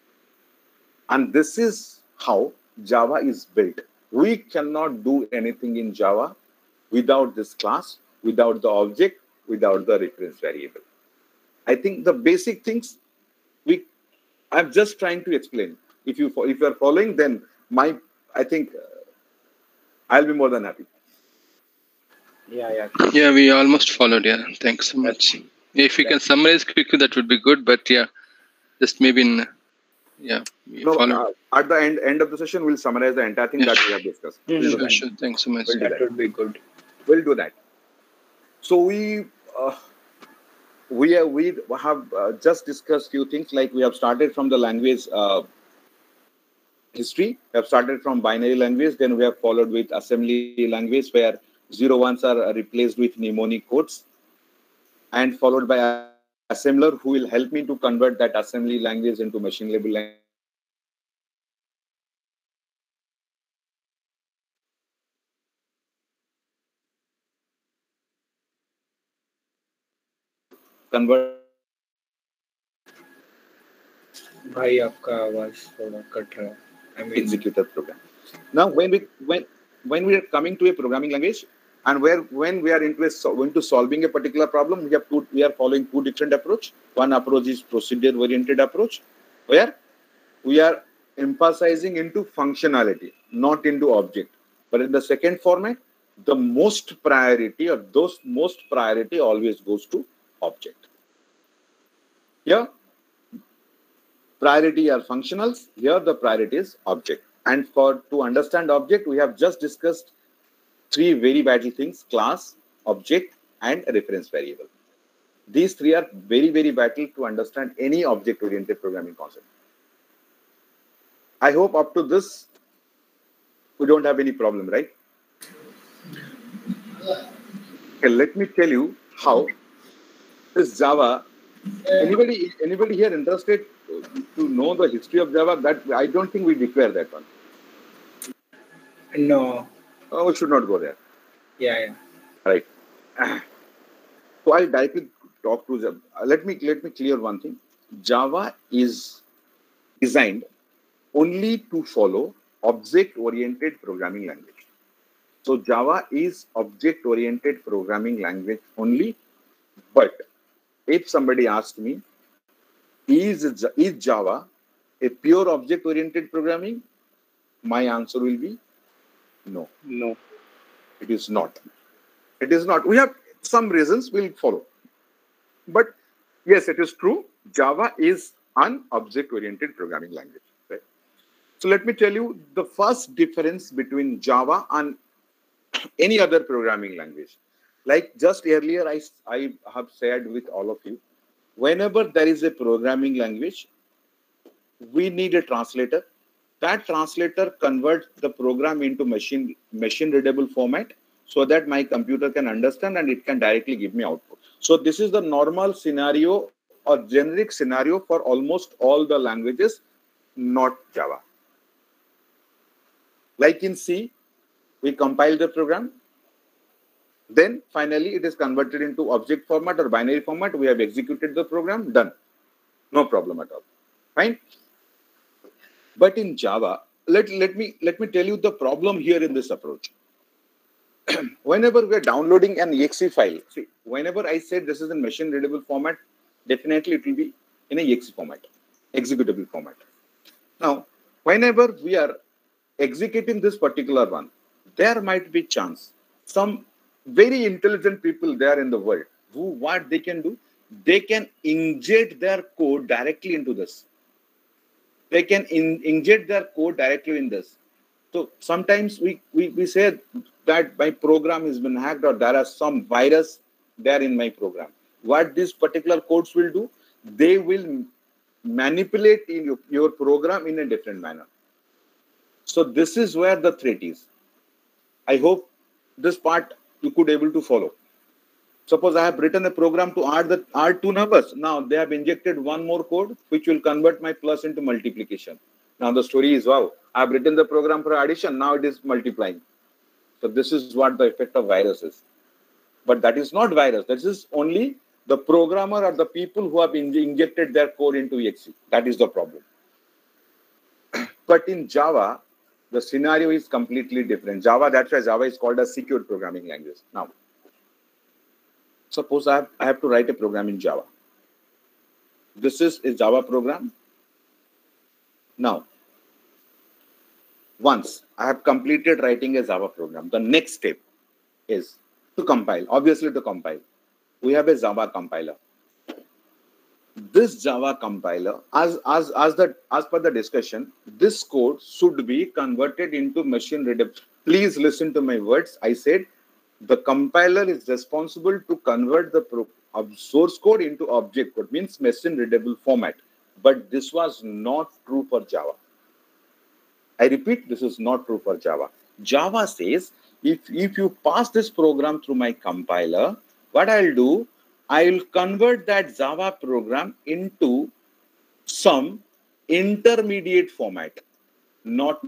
And this is how Java is built. We cannot do anything in Java without this class, without the object, without the reference variable. I think the basic things we I'm just trying to explain. If you if you are following, then my I think uh, I'll be more than happy. Yeah, yeah. yeah, we almost followed. Yeah, thanks so much. If you can summarize quickly, that would be good. But yeah, just maybe in yeah, we No, uh, at the end end of the session, we'll summarize the entire thing Yeah, that sure. we have discussed. Mhm. Sure, sure. Thanks so much. We'll That that. would be good. We'll do that. So we uh, we have, we have uh, just discussed few things like we have started from the language uh, history. We have started from binary language, then we have followed with assembly language where zero ones are replaced with mnemonic codes, and followed by assembler who will help me to convert that assembly language into machine level language. convert भाई आपका आवाज थोड़ा cut रहा है I mean, executor program. Now, when we when when we are coming to a programming language, and where when we are into a, so- into solving a particular problem, we have two, we are following two different approach. One approach is procedure oriented approach, where we are emphasizing into functionality, not into object. But in the second format, the most priority or those most priority always goes to object. Here, priority are functionals. Here the priority is object. And for to understand object we have just discussed three very vital things class object and reference variable. These three are very very vital to understand any object oriented programming concept. I hope up to this we don't have any problem right? Okay let me tell you how this java anybody anybody here interested to know the history of Java, that I don't think we declare that one. no. Oh, we should not go there. Yeah, yeah. Right. So I'll directly talk to Java. Let me let me clear one thing. Java is designed only to follow object-oriented programming language. So Java is object-oriented programming language only. But if somebody asks me, is, is Java a pure object-oriented programming? My answer will be no. No. It is not. It is not. We have some reasons we'll follow. But yes, it is true. Java is an object-oriented programming language. Right? So let me tell you the first difference between Java and any other programming language. Like just earlier, I, I have said with all of you, whenever there is a programming language, we need a translator. That translator converts the program into machine machine readable format so that my computer can understand and it can directly give me output. So this is the normal scenario or generic scenario for almost all the languages, not Java. Like in C, we compile the program. Then finally it is converted into object format or binary format. We have executed the program, done. No problem at all. Fine. But in Java, let, let me let me tell you the problem here in this approach. whenever we are downloading an exe file, see, whenever I said this is in machine readable format, definitely it will be in a exe format, executable format. Now, whenever we are executing this particular one, there might be chance some very intelligent people there in the world who what they can do, they can inject their code directly into this they can in, inject their code directly in this. So sometimes we, we, we say that my program has been hacked or there are some virus there in my program. What these particular codes will do, they will manipulate in your, your program in a different manner. So this is where the threat is. I hope this part you could able to follow. Suppose I have written a program to add the add two numbers. Now they have injected one more code which will convert my plus into multiplication. Now the story is wow, I have written the program for addition. Now it is multiplying. So this is what the effect of virus is. But that is not virus. This is only the programmer or the people who have in- injected their code into exe. That is the problem. but in Java, the scenario is completely different. Java, that's why Java is called a secure programming language. Now, suppose I have, I have to write a program in Java. This is a Java program. Now, once I have completed writing a Java program, the next step is to compile. Obviously, to compile. We have a Java compiler. This Java compiler, as as as the as per the discussion, this code should be converted into machine readable. Please listen to my words. I said the compiler is responsible to convert the pro- source code into object code, means machine readable format. But this was not true for Java. I repeat, this is not true for Java. Java says if, if you pass this program through my compiler, what I'll do, I will convert that Java program into some intermediate format, not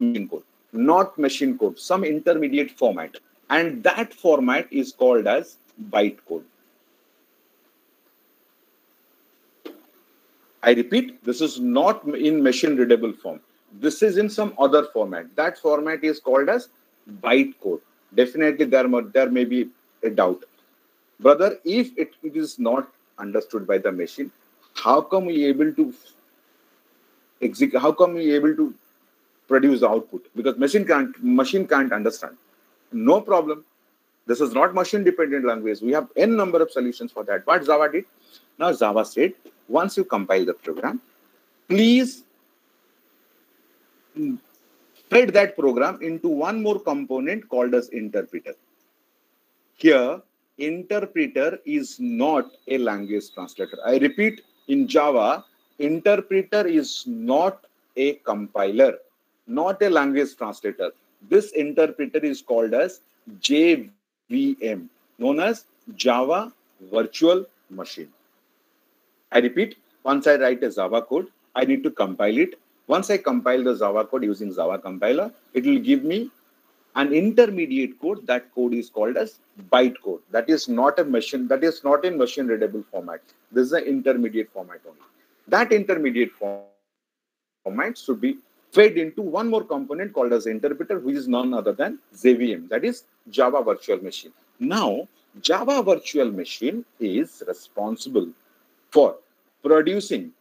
machine code, not machine code, some intermediate format. And that format is called as bytecode. I repeat, this is not in machine readable form. This is in some other format. That format is called as bytecode. Definitely, there, there may be a doubt Brother, if it, it is not understood by the machine, how come we able to execute? How come we able to produce the output? Because machine can't machine can't understand. No problem. This is not machine dependent language. We have n number of solutions for that. What Java did? Now Java said, once you compile the program, please fed that program into one more component called as interpreter. Here, interpreter is not a language translator. I repeat, in Java, interpreter is not a compiler, not a language translator. This interpreter is called as JVM, known as Java Virtual Machine. I repeat, once I write a Java code, I need to compile it. Once I compile the Java code using Java compiler, it will give me an intermediate code. That code is called as bytecode. That is not a machine, that is not in machine readable format. This is an intermediate format only. That intermediate form, format should be fed into one more component called as interpreter, which is none other than JVM, that is Java Virtual Machine. Now, Java Virtual Machine is responsible for producing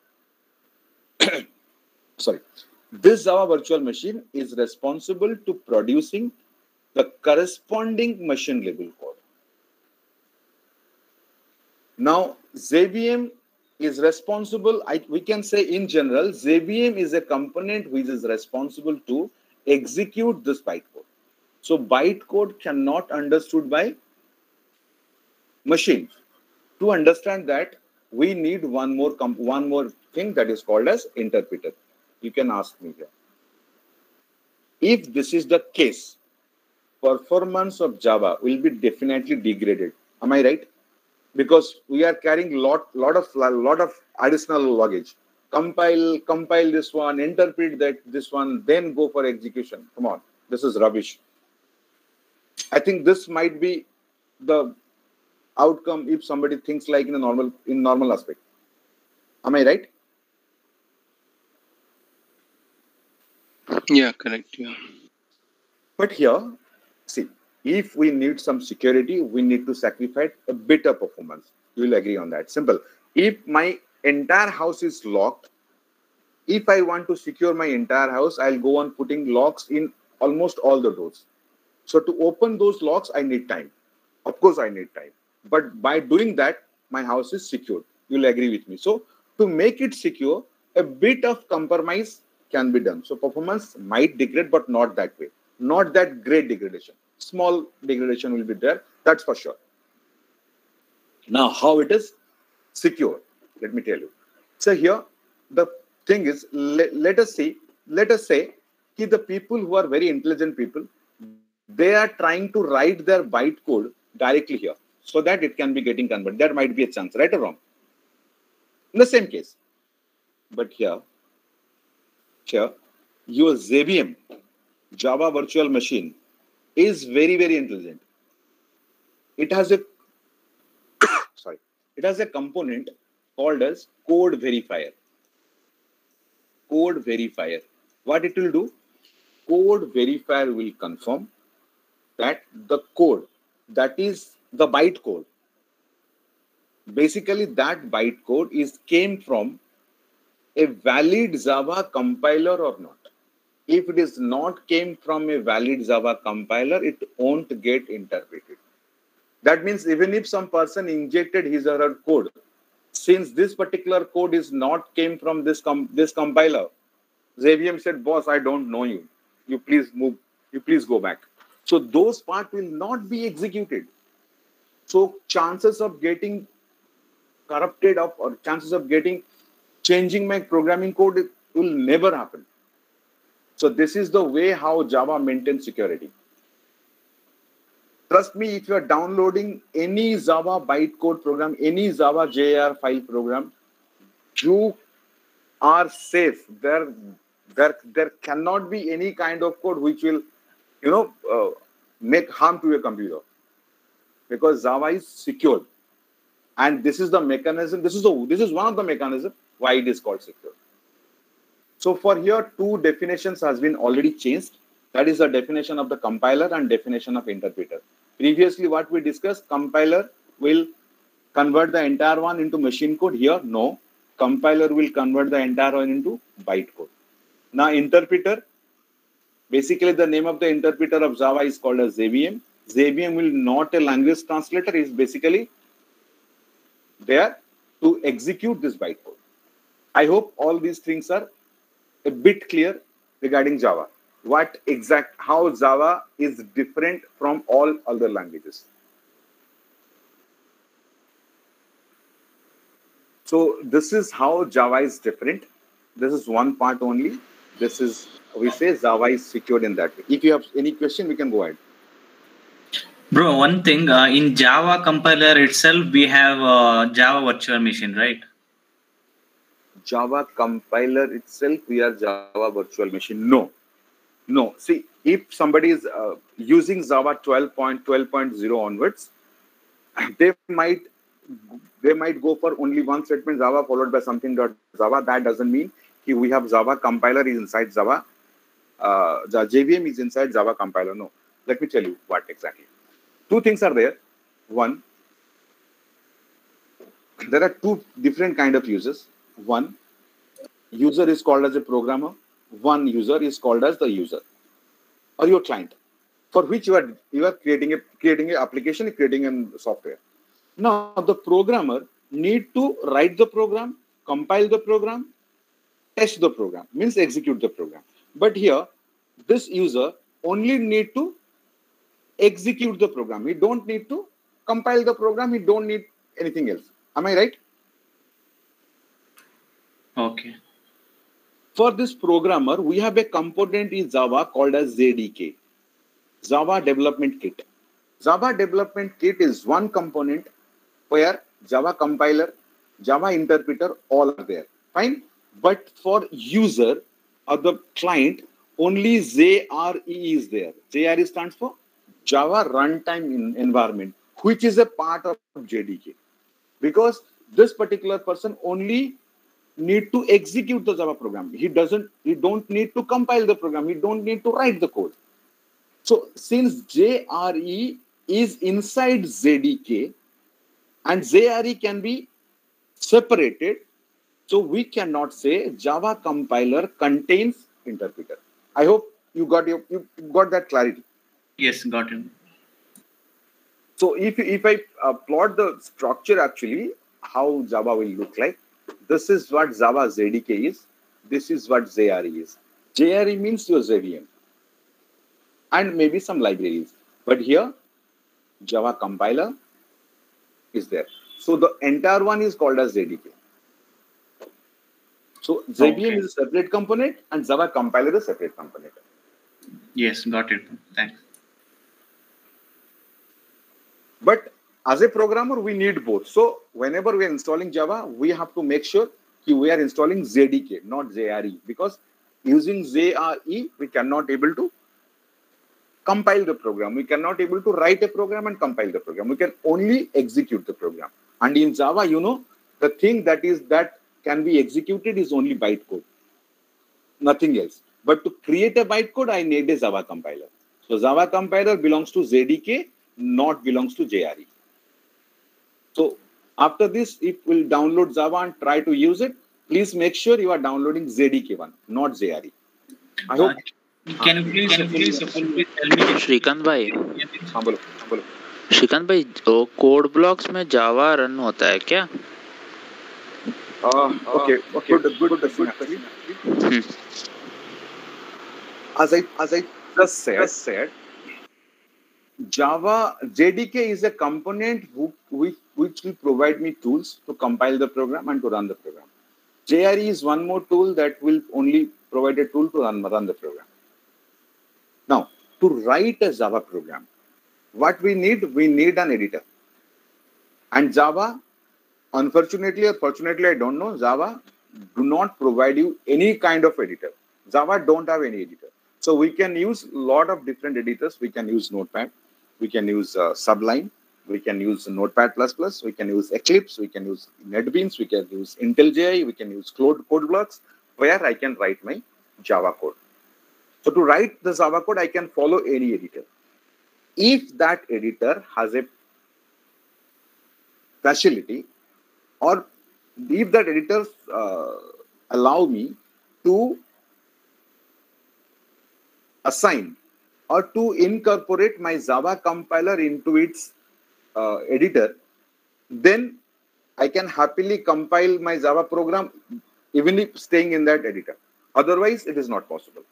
sorry this java virtual machine is responsible to producing the corresponding machine level code. Now jvm is responsible I, we can say in general jvm is a component which is responsible to execute this bytecode. So bytecode cannot understood by machine. To understand that we need one more one more thing that is called as interpreter. You can ask me here. If this is the case performance of java will be definitely degraded. Am i right? Because we are carrying lot lot of lot of additional luggage. Compile compile this one interpret that this one then go for execution. Come on this is rubbish. I think this might be the outcome if somebody thinks like in a normal in normal aspect. Am i right? Yeah, correct. Yeah. but here see if we need some security we need to sacrifice a bit of performance. You will agree on that. Simple. If my entire house is locked if i want to secure my entire house i'll go on putting locks in almost all the doors. So to open those locks i need time. Of course i need time. But by doing that my house is secured you'll agree with me. So to make it secure a bit of compromise can be done. So performance might degrade but not that way not that great degradation. Small degradation will be there that's for sure. Now how it is? Secure. Let me tell you. So here the thing is let, let us see let us say ki the people who are very intelligent people they are trying to write their bytecode directly here so that it can be getting converted. There might be a chance right or wrong? In the same case. But here here your jvm java virtual machine is very very intelligent. It has a sorry it has a component called as code verifier. Code verifier. What it will do? Code verifier will confirm that the code that is the byte code. Basically that byte code is came from a valid java compiler or not if it is not came from a valid java compiler it won't get interpreted. That means even if some person injected his or her code since this particular code is not came from this com- this compiler jvm said boss i don't know you. You please move you please go back. So those part will not be executed. So chances of getting corrupted up or chances of getting changing my programming code will never happen so this is the way how java maintains security. Trust me if you are downloading any java bytecode program any java jar file program you are safe. There there there cannot be any kind of code which will you know uh, make harm to your computer. Because java is secure. And this is the mechanism this is the this is one of the mechanism why it is called secure. So for here, two definitions has been already changed. That is the definition of the compiler and definition of interpreter. Previously, what we discussed, compiler will convert the entire one into machine code. Here, no. Compiler will convert the entire one into byte code. Now, interpreter, basically the name of the interpreter of Java is called as JVM. JVM will not a language translator, is basically there to execute this byte code. I hope all these things are a bit clear regarding Java. What exact, how Java is different from all other languages. So this is how Java is different. This is one part only. This is, we say Java is secured in that. If you have any question, we can go ahead. Bro, one thing uh, in Java compiler itself, we have uh, Java virtual machine, right? Java compiler itself, we are Java virtual machine. No, no. See, if somebody is uh, using Java 12.12.0 onwards, they might they might go for only one statement Java followed by something dot Java. That doesn't mean ki we have Java compiler is inside Java. Uh, the JVM is inside Java compiler. No, let me tell you what exactly. Two things are there. One, there are two different kind of users. One, user is called as a programmer. One user is called as the user or your client for which you are you are creating a creating an application, creating a software. Now the programmer need to write the program, compile the program, test the program, means execute the program. But here, this user only need to execute the program. He don't need to compile the program. He don't need anything else. Am I right? Okay. For this programmer, we have a component in Java called as JDK, Java Development Kit. Java Development Kit is one component where Java compiler, Java interpreter, all are there. Fine. But for user or the client, only JRE is there. JRE stands for Java Runtime Environment, which is a part of JDK. Because this particular person only need to execute the Java program. He doesn't, he don't need to compile the program. He don't need to write the code. So since JRE is inside JDK and JRE can be separated, so we cannot say Java compiler contains interpreter. I hope you got your, you got that clarity. Yes, got it. So if if I uh, plot the structure actually, how Java will look like, this is what Java JDK is. This is what JRE is. JRE means your JVM and maybe some libraries. But here, Java compiler is there. So the entire one is called as JDK. So JVM Okay. is a separate component and Java compiler is a separate component. Yes, got it. Thanks. But as a programmer, we need both. So whenever we are installing Java, we have to make sure we are installing JDK, not JRE, because using JRE, we cannot able to compile the program. We cannot able to write a program and compile the program. We can only execute the program. And in Java, you know, the thing that is that can be executed is only bytecode, nothing else. But to create a bytecode, I need a Java compiler. So Java compiler belongs to JDK, not belongs to JRE. So after this, if we'll download Java and try to use it, please make sure you are downloading JDK one, not JRE. I hope. Uh, can you please, please, please tell me? Srikanth भाई हाँ बोलो हाँ बोलो श्रीकांत भाई code blocks में जावा run होता है क्या Uh, okay, okay, good, good, good, good question. Hmm. As I as I just said, said, Java JDK is a component who, which, which will provide me tools to compile the program and to run the program. JRE is one more tool that will only provide a tool to run, run the program. Now, to write a Java program, what we need, we need an editor. And Java, unfortunately or fortunately, I don't know, Java do not provide you any kind of editor. Java don't have any editor. So we can use a lot of different editors. We can use Notepad. We can use uh, Sublime. We can use Notepad++, we can use Eclipse, we can use NetBeans, we can use IntelliJ, we can use Code, code blocks, where I can write my Java code. So to write the Java code, I can follow any editor. If that editor has a facility or if that editor uh, allow me to assign or to incorporate my Java compiler into its uh, editor, then I can happily compile my Java program even if staying in that editor. Otherwise, it is not possible.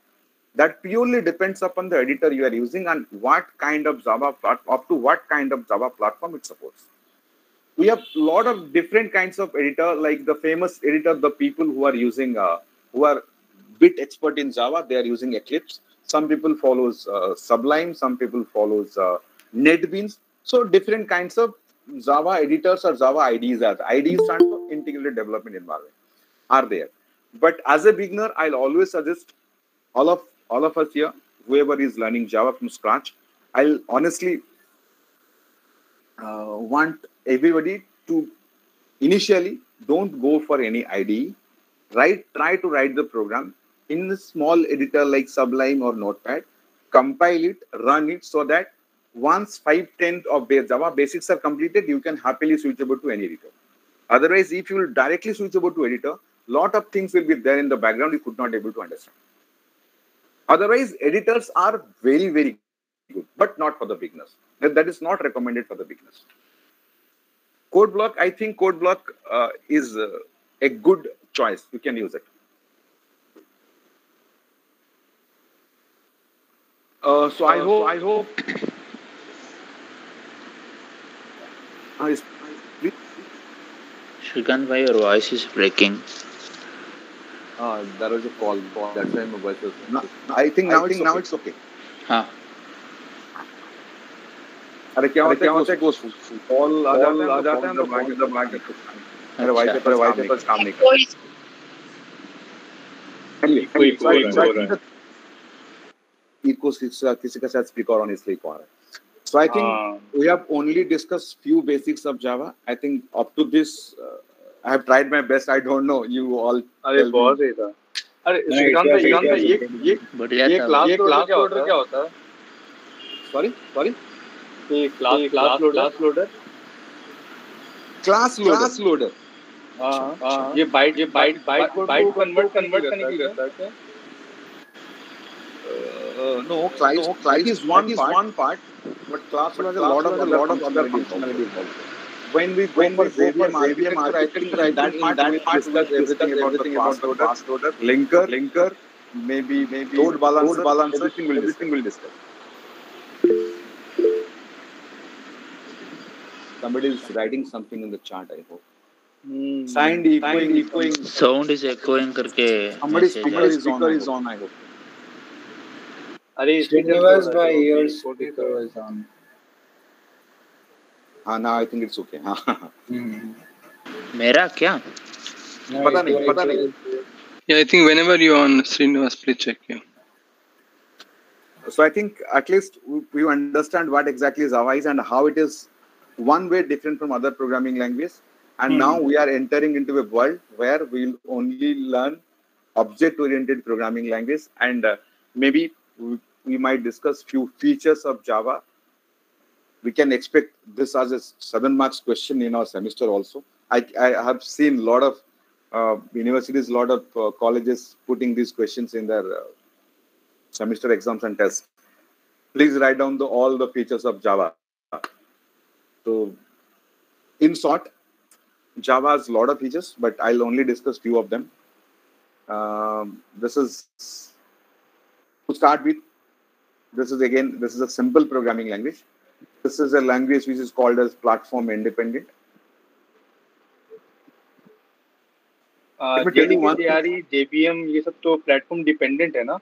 That purely depends upon the editor you are using and what kind of Java platform, up to what kind of Java platform it supports. We have a lot of different kinds of editor, like the famous editor, the people who are using, uh, who are bit expert in Java, they are using Eclipse some people follows uh, sublime some people follows uh, netbeans so different kinds of java editors or java ids are ids stand for integrated development environment are there. But as a beginner i'll always suggest all of all of us here whoever is learning java from scratch i'll honestly uh, want everybody to initially don't go for any ide write try to write the program in a small editor like Sublime or Notepad, compile it, run it so that once 5 tenth of Java basics are completed, you can happily switch over to any editor. Otherwise, if you will directly switch over to editor, lot of things will be there in the background you could not able to understand. Otherwise, editors are very, very good, but not for the beginners. That is not recommended for the beginners. Code block, I think code block uh, is uh, a good choice. You can use it. Uh, so I hope I hope. Shrikant, why your voice is breaking? Uh, there was a call. call. That's why my voice was. No, I think now I think now it's okay. हाँ अरे क्या होता है क्या होता है call आ जाता है आ जाता है तो भाग तो भाग मेरे वाई पे वाई पे पास काम नहीं कर कोई कोई कोई eco किसी का शायद speaker on इसलिए को आ रहा है so i think uh, we have only discussed few basics of java i think up to this uh, i have tried my best i don't know you all अरे बहुत सही था अरे श्रीकांत भाई श्रीकांत भाई ये ये बढ़िया ये था क्लास ये क्लास class लोडर loader क्या होता है sorry sorry ये class class class loader class loader class loader हाँ हाँ ये बाइट ये byte byte byte convert convert करने के लिए करता है क्या uh, no, Clive, no, Clive is one is part, one part, But class has a lot of lot of other functionalities also. When we when we go for JVM architecture, I think in that part we discuss everything about the class loader, class loader, linker, linker, maybe maybe load balancer, load balancer, everything will everything will discuss. Somebody is writing something in the chat. I hope. Signed echoing echoing. Sound is echoing करके Somebody speaker is speaker is on. I hope. अरे Srinivas by your speaker was on. हाँ now I think it's okay. हाँ मेरा क्या No, पता it नहीं was- पता it नहीं was- Yeah, I think whenever you're on Srinivas, please check. Yeah. So I think at least we we understand what exactly Java is and how it is one way different from other programming languages. And now we are entering into a world where we'll only learn object-oriented programming language, and uh, maybe we, we might discuss few features of Java. We can expect this as a seven marks question in our semester also. I, I have seen a lot of uh, universities, a lot of uh, colleges putting these questions in their uh, semester exams and tests. Please write down the, all the features of Java. So, in short, Java has a lot of features, but I'll only discuss few of them. Um, this is start with, this is again, this is a simple programming language. This is a language which is called as platform independent. JVM is सब तो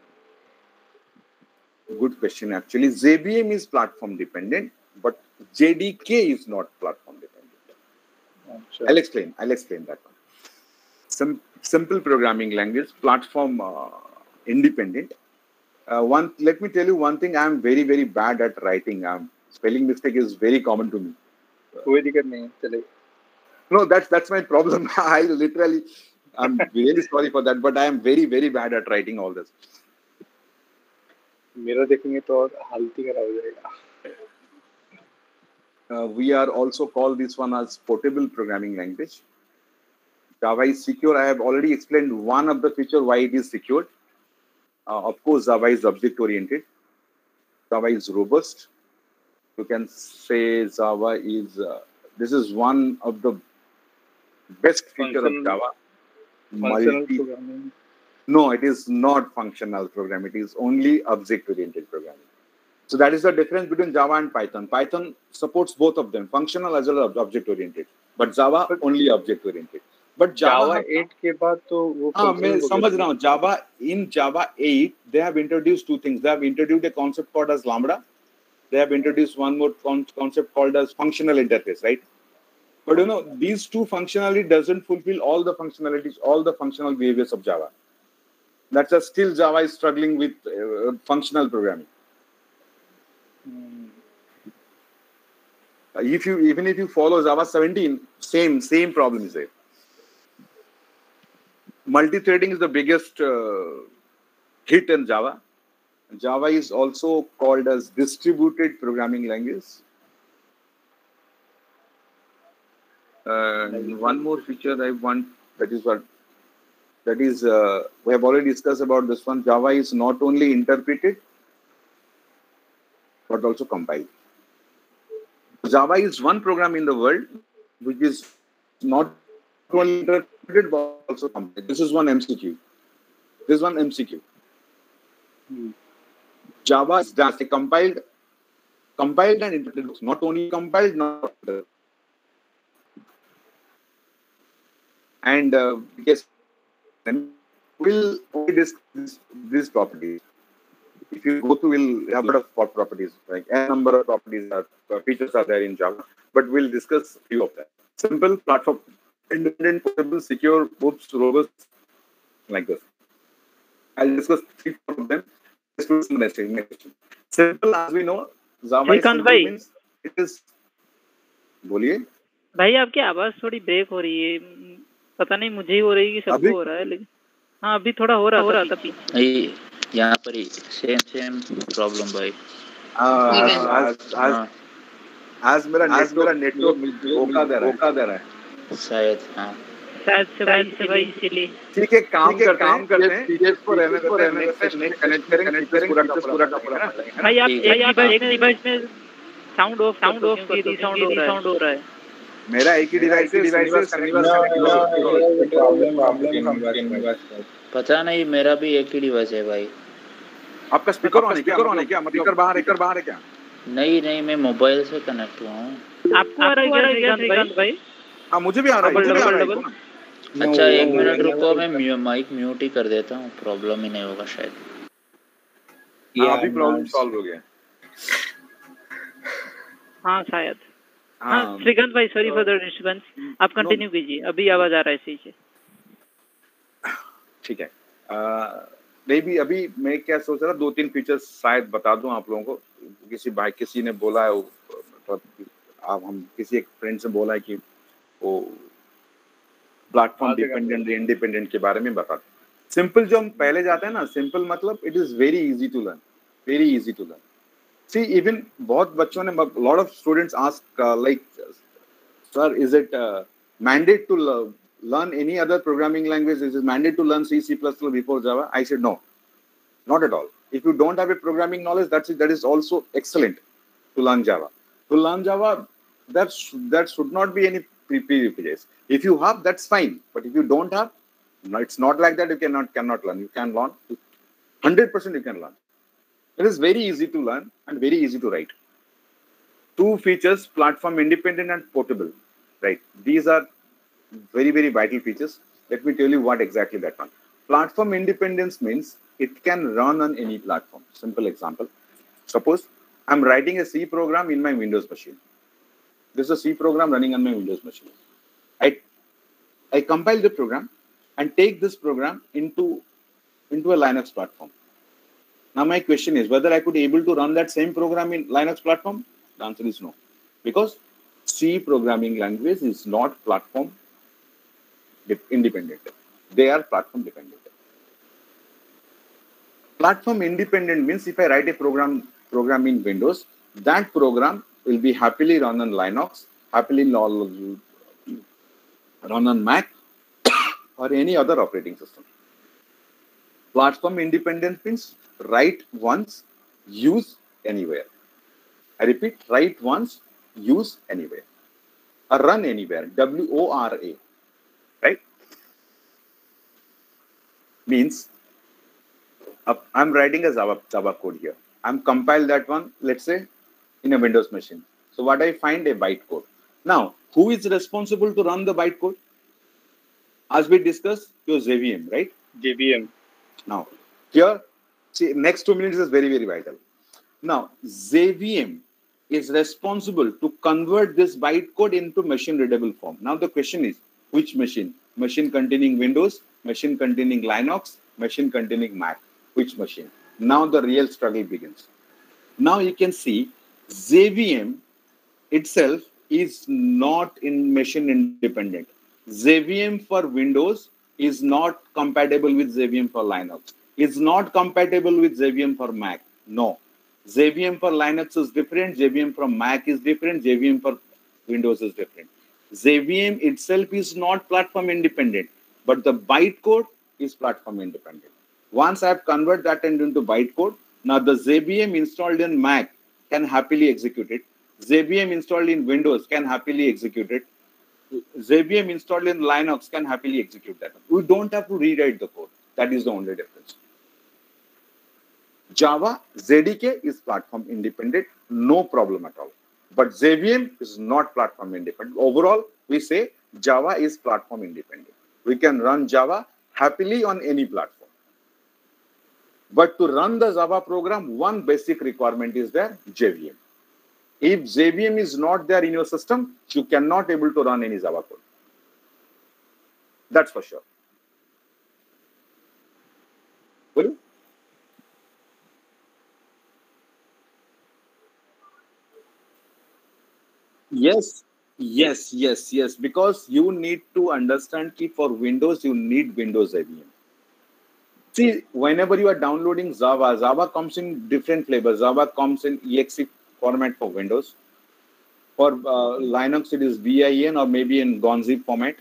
good question actually JVM is platform dependent but jdk is not platform dependent sure. i'll explain i'll explain that one some simple programming language platform uh, independent Uh, one, let me tell you one thing. I'm very very bad at writing. Um, spelling mistake is very common to me. कोई दिक्कत नहीं है चलेगा No, that's that's my problem. I literally, I'm really sorry for that, but I am very very bad at writing all this. मेरा देखेंगे तो और हालत ही खराब हो जाएगा Uh, we are also called this one as portable programming language. Java is secure. I have already explained one of the feature why it is secured. Uh, of course, Java is object oriented. Java is robust. You can say Java is. Uh, this is one of the best feature of Java. Multi- programming no, it is not functional programming. It is only object-oriented programming. So that is the difference between Java and Python. Python supports both of them, functional as well as object-oriented. But Java only object-oriented. But Java, Java 8 के बाद तो वो हाँ मैं functional समझ programming- रहा हूँ Java in Java 8 they have introduced two things. They have introduced a concept called as Lambda. They have introduced one more con- concept called as functional interface, right? But you know these two functionality doesn't fulfill all the functionalities, all the functional behaviors of Java. That's a still Java is struggling with uh, functional programming. Uh, if you even if you follow Java 17, same same problem is there. Multi-threading is the biggest uh, hit in Java. Java is also called as distributed programming language. And one more feature I want that is what that is uh, we have already discussed about this one. Java is not only interpreted but also compiled. Java is one program in the world which is not only but also compiled. This is one MCQ. This is one MCQ. Java is just a compiled, compiled and interpreted books. Not only compiled, not and uh, yes, then we'll discuss this, these properties. If you go to, we'll have a lot of properties, like a number of properties are uh, features are there in Java, but we'll discuss few of them. Simple platform, independent, portable, secure, oops, robust, like this. I'll discuss three four of them. Just to some next next. Simple, as we know, Java is भाई। means it is. बोलिए भाई आपकी आवाज़ थोड़ी break हो रही है पता नहीं मुझे ही हो रही है कि सबको हो रहा है लेकिन हाँ अभी थोड़ा हो रहा हो रहा था पीछे यहाँ पर ही सेम सेम प्रॉब्लम भाई आज आज आज हाँ मेरा आज मेरा नेटवर्क रहा दे रहा है शायद हाँ शायद इसीलिए ठीक है काम करते काम करते हैं को रहने को रहने कनेक्ट करेंगे फीचर्स पूरा पूरा का पूरा भाई आप एक एक डिवाइस में साउंड ऑफ़ साउंड ऑफ़ कर दो साउंड हो रहा है मेरा एक ही डिवाइस डिवाइस पता नहीं मेरा भी एक ही डिवाइस है भाई आपका स्पीकर ऑन है क्या ऑन है क्या मतलब स्पीकर बाहर है कर बाहर है क्या नहीं नहीं मैं मोबाइल से कनेक्ट हुआ हूँ आपको आ रहा है भाई हाँ मुझे भी आ रहा है डबल, अच्छा एक मिनट रुको मैं माइक म्यूट ही कर देता हूँ प्रॉब्लम ही नहीं होगा शायद। हाँ अभी प्रॉब्लम सॉल्व हो गया। हाँ शायद। हाँ। हाँ श्रीकांत भाई सॉरी फॉर द डिस्टर्बेंस आप कंटिन्यू कीजिए अभी आवाज़ आ रहा है सही से। ठीक है। मे भी अभी मैं क्या सोच रहा दो तीन फीचर्स शायद बता दूँ आप लोगों को। किसी भाई किसी ने बोला है वो, मतलब आप हम किसी एक फ्रेंड से बोला है कि वो प्लेटफॉर्म हाँ। डिपेंडेंट इंडिपेंडेंट के बारे में बता सिंपल जो हम पहले जाते हैं ना सिंपल मतलब it is very easy to learn very easy to learn see even बहुत बच्चों ने lot of students ask like uh, mandate to le- learn any other programming language? Is it mandate to learn C, C++ before Java? I said no, not at all. If you don't have a programming knowledge, that's it. That is also excellent to learn Java. To learn Java, that sh- that should not be any If you have, that's fine. But if you don't have, no, it's not like that. You cannot cannot learn. You can learn. Hundred percent, you can learn. It is very easy to learn and very easy to write two features platform independent and portable right these are very very vital features let me tell you what exactly that one platform independence means it can run on any platform simple example suppose i'm writing a c program in my windows machine this is a c program running on my windows machine i i compile the program and take this program into into a linux platform now my question is whether i could able to run that same program in linux platform the answer is no. Because C programming language is not platform independent. They are platform dependent. Platform independent means if I write a program program in Windows, that program will be happily run on Linux, happily run on Mac or any other operating system. Platform independent means write once, use anywhere. I repeat, write once, use anywhere. Or run anywhere. W O R A. Right? Means uh, I'm writing a Java, Java code here. I'm compile that one, let's say, in a Windows machine. So what I find a bytecode. Now, who is responsible to run the bytecode? As we discussed, your JVM, right? JVM. Now, here, see, next two minutes is very, very vital. Now, JVM is responsible to convert this bytecode into machine readable form. Now, the question is, which machine? Machine containing Windows, machine containing Linux, machine containing Mac. Which machine? Now, the real struggle begins. Now, you can see JVM itself is not in machine independent. JVM for Windows is not compatible with JVM for Linux. It's not compatible with JVM for Mac. No. JVM for Linux is different. JVM for Mac is different. JVM for Windows is different. JVM itself is not platform independent, but the bytecode is platform independent. Once I have converted that into bytecode, now the JVM installed in Mac can happily execute it. JVM installed in Windows can happily execute it. JVM installed in Linux can happily execute that. We don't have to rewrite the code. That is the only difference. Java, JDK is platform independent, no problem at all. But JVM is not platform independent. Overall, we say Java is platform independent. We can run Java happily on any platform. But to run the Java program, one basic requirement is there, JVM. If JVM is not there in your system, you cannot able to run any Java code. That's for sure. Will you? Yes, yes, yes, yes. Because you need to understand that for Windows, you need Windows JVM. See, whenever you are downloading Java, Java comes in different flavors. Java comes in exe format for Windows. For uh, Linux, it is VIN or maybe in gunzip format.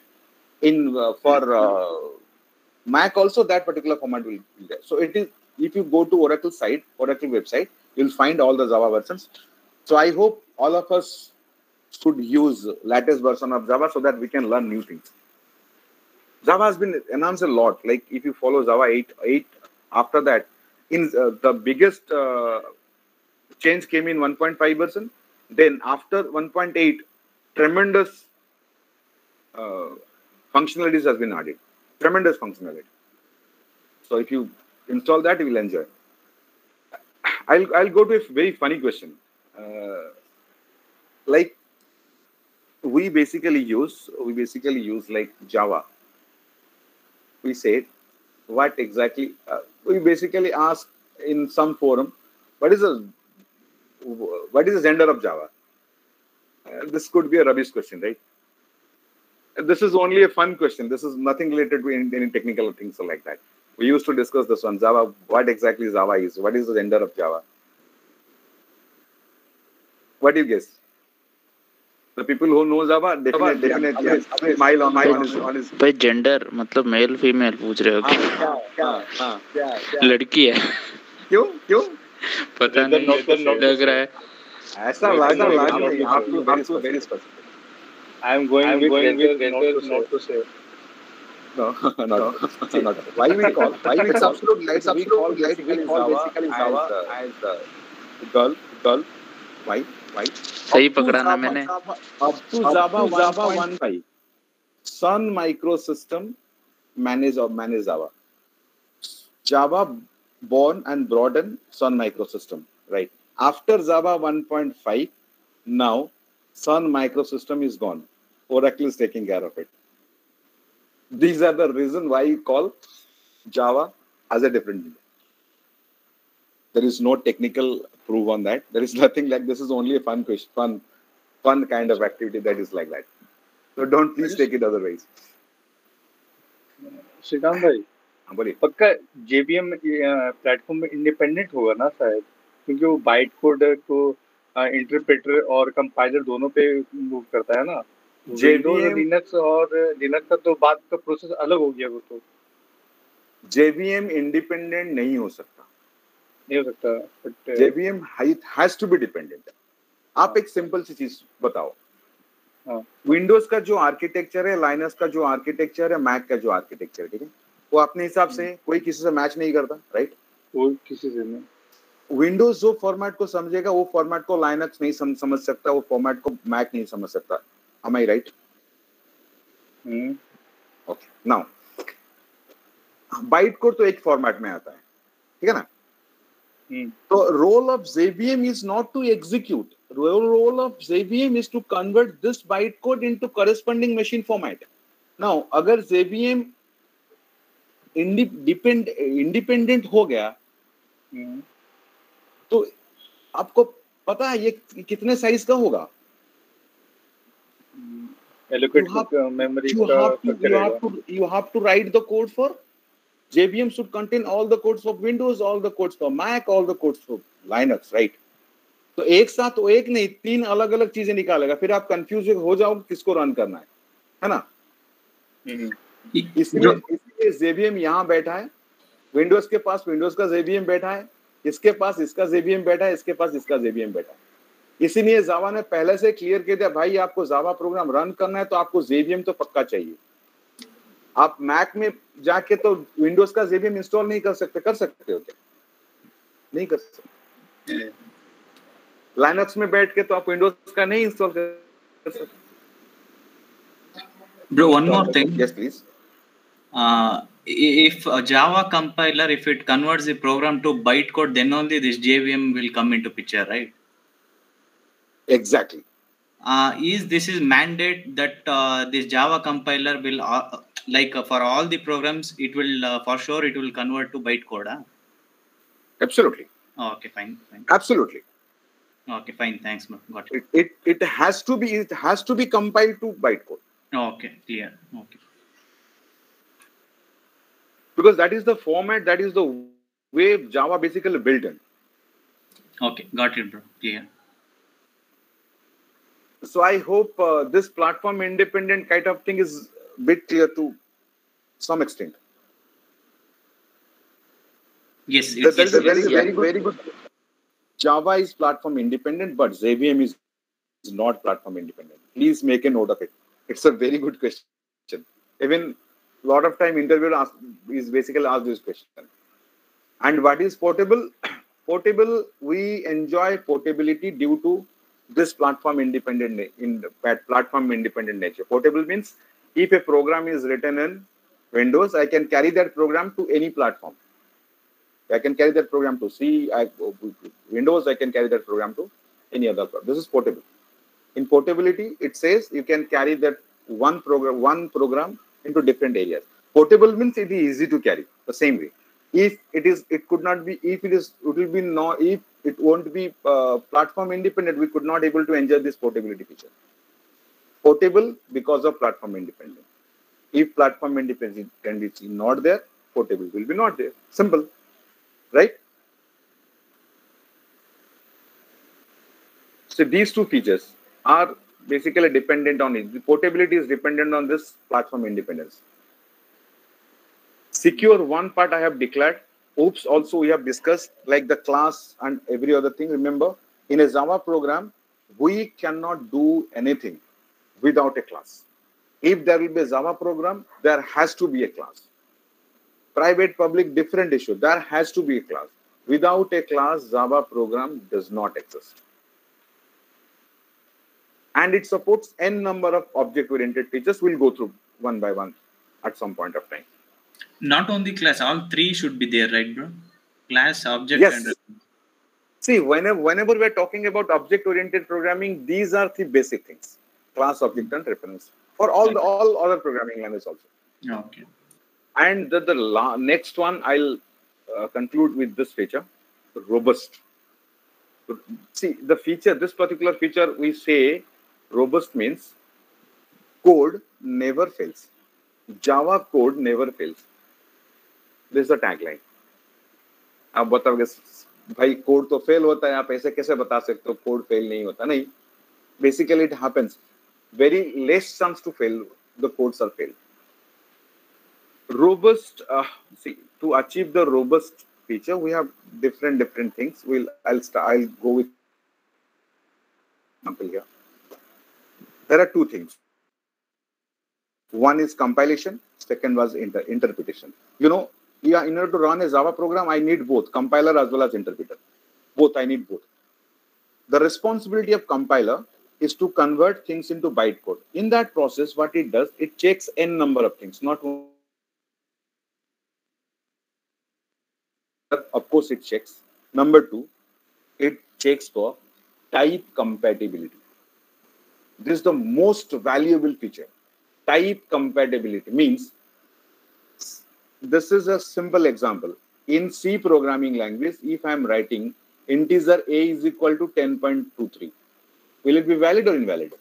In uh, for uh, Mac also that particular format will be there. So it is if you go to Oracle site, Oracle website, you'll find all the Java versions. So I hope all of us should use latest version of Java so that we can learn new things. Java has been enhanced a lot. Like if you follow Java 8, 8 after that, in uh, the biggest uh, change came in 1.5 version. Then after 1.8, tremendous uh, functionalities has been added. Tremendous functionality. So if you install that, you will enjoy. I'll I'll go to a very funny question. Uh, like we basically use we basically use like Java. We said what exactly uh, we basically ask in some forum what is the what is the gender of Java? Uh, this could be a rubbish question, right? This is only a fun question. This is nothing related to any, any technical things like that. We used to discuss this one. Java, what exactly Java is? What is the gender of Java? What do you guess? the people who knows about definitely definitely yes. smile on mile on his on his by gender मतलब male female पूछ रहे हो क्या हाँ क्या लड़की है क्यों क्यों पता नहीं लग रहा है ऐसा लग रहा है आपको आपको very special. I am going with gender, not to say No, no, not. Why we call? Why we absolute light? Absolute light. We call basically Java as, the girl, girl. Why? सही पकड़ा ना मैंने। अब तू जावा Java one भाई। Sun micro system manage और manage Java Java born and broaden Sun micro system right after Java 1.5 now Sun micro system is gone Oracle is taking care of it these are the reason why you call Java as a different There is no technical proof on that. There is nothing like this is only a fun question, fun fun kind of activity that is like that. So don't please take it otherwise. Srikanth भाई हाँ, बोलिए पक्का JBM platform में independent होगा ना शायद क्योंकि वो बाइट कोड को इंटरप्रेटर और कंपाइलर दोनों पे मूव करता है ना JVM लिनक्स और लिनक्स का तो बात का प्रोसेस अलग हो गया वो तो JVM इंडिपेंडेंट नहीं हो सकता नहीं हो सकता हैज़ टू बी डिपेंडेंट आप एक सिंपल सी चीज़ बताओ। हाँ। विंडोज़ का जो आर्किटेक्चर है लाइनस का जो आर्किटेक्चर है मैक का जो आर्किटेक्चर है ठीक है? वो अपने हिसाब से कोई किसी से मैच नहीं करता राइट वो किसी से नहीं। विंडोज़ जो फॉर्मेट को समझेगा वो फॉर्मेट को लाइनक्स नहीं सम, समझ सकता वो फॉर्मेट को मैक नहीं समझ सकता। Am i right? हम्म। Okay now बाइट कोड तो एक फॉर्मेट में आता है ठीक है ना? तो role of JVM is not to execute role of JVM is to convert this byte code in to corresponding machine format now अगर जेबीएम इंडिपेंडेंट हो गया तो आपको पता है ये कितने साइज़ का होगा? Allocate memory you have to write the code for JVM should contain all the codes for Windows, all the codes for Mac, all the codes for Linux, right? तो एक साथ वो एक नहीं तीन अलग अलग चीज़ें निकालेगा फिर आप कंफ्यूज हो जाओगे किसको रन करना है है ना? हम्म। इसलिए इसलिए जेबीएम यहाँ बैठा है विंडोज़ के पास विंडोज़ का जेबीएम बैठा है इसके पास इसका जेबीएम बैठा है इसके पास इसका जेबीएम बैठा है। इसीलिए जावा ने पहले से क्लियर कर दिया भाई आपको जावा प्रोग्राम रन करना है तो आपको जेबीएम तो पक्का चाहिए। आप मैक में जाके तो विंडोज़ का जेबीएम इंस्टॉल नहीं कर सकते कर सकते हो क्या नहीं कर सकते लाइनक्स में बैठ के तो आप विंडोज़ का नहीं इंस्टॉल कर सकते one more thing. yes please Uh, if a Java compiler, if it converts the program to bytecode, then only this JVM will come into picture, right? exactly Uh, is this is mandate that uh, this Java compiler will uh, like uh, for all the programs it will uh, for sure it will convert to bytecode. Huh? absolutely Oh, okay, fine, fine. absolutely Okay, fine. Thanks. Got it. it, it it has to be it has to be compiled to bytecode Okay, clear. Okay. because that is the format that is the way java basically built in Okay, got it, bro. Clear. So i hope uh, this platform independent kind of thing is a bit clear to some extent Yes, it's, that is a it's, very, it's- very, very good. Java is platform independent, but JVM is, is not platform independent. Please make a note of it. It's a very good question. Even a lot of time interviewer ask, is basically asked this question. And what is portable? portable, we enjoy portability due to this platform independent in platform independent nature. Portable means if a program is written in Windows, I can carry that program to any platform. I can carry that program to C, I, Windows, I can carry that program to any other program. This is portable. In portability, it says you can carry that one program, one program into different areas. Portable means it is easy to carry the same way. If it is, it could not be. If it is, it will be no. If it won't be uh, platform independent, we could not able to enjoy this portability feature. Portable because of platform independent. If platform independent is not there, portable will be not there. Simple right? So these two features are basically dependent on it. The portability is dependent on this platform independence. Secure one part I have declared. OOPs, also we have discussed like the class and every other thing. Remember, in a Java program, we cannot do anything without a class. If there will be a Java program, there has to be a class private public different issue there has to be a class without a class java program does not exist and it supports n number of object oriented features we'll go through one by one at some point of time not only class, all three should be there, right, bro? Class, object, Yes. and see whenever whenever we're talking about object oriented programming these are the basic things class object and reference for all the all other programming languages also okay. And the, the la- next one, I'll uh, conclude with this feature robust. See, the feature, this particular feature, we say Robust means code never fails. Java code never fails. This the tagline आप बताओगे भाई code तो fail होता है, आप ऐसे कैसे बता सकते हो कोड फेल नहीं होता? नहीं. Basically it happens very less chance to fail the codes are fail robust see to achieve the robust feature we have different different things will I will I will go with example here there are two things one is compilation second was interpretation you know yeah in order to run a java program i need both compiler as well as interpreter both i need both the responsibility of compiler is to convert things into bytecode. In that process, what it does, it checks n number of things, not one. Of course, it checks. Number two, it checks for type compatibility. This is the most valuable feature. Type compatibility means this is a simple example. In C programming language, if I am writing integer a is equal to 10.23, will it be valid or invalid?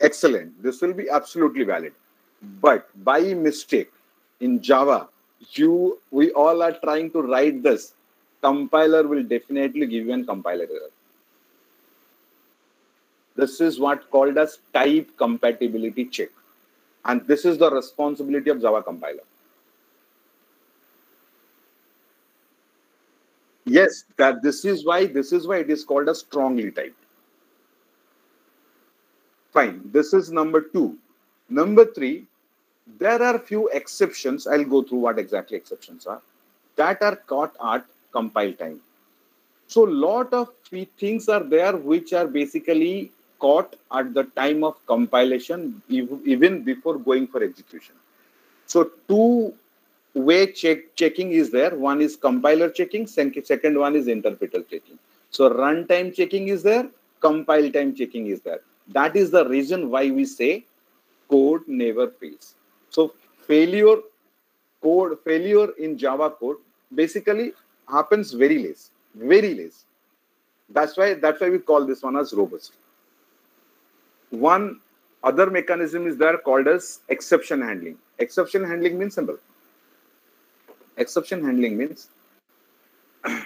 Excellent. This will be absolutely valid. But by mistake in Java, you we all are trying to write this. Compiler will definitely give you an compiler error. This is what called as type compatibility check. And this is the responsibility of Java compiler. Yes, that this is why this is why it is called a strongly typed. Fine. This is number two. Number three, there are few exceptions. I'll go through what exactly exceptions are that are caught at compile time. So lot of things are there which are basically caught at the time of compilation, even before going for execution. So two way check checking is there. One is compiler checking, second one is interpreter checking. So runtime checking is there, compile time checking is there. That is the reason why we say code never fails. So failure code failure in Java code basically happens very less, very less. That's why that's why we call this one as robust. One other mechanism is there called as exception handling. Exception handling means simple. Exception handling means uh,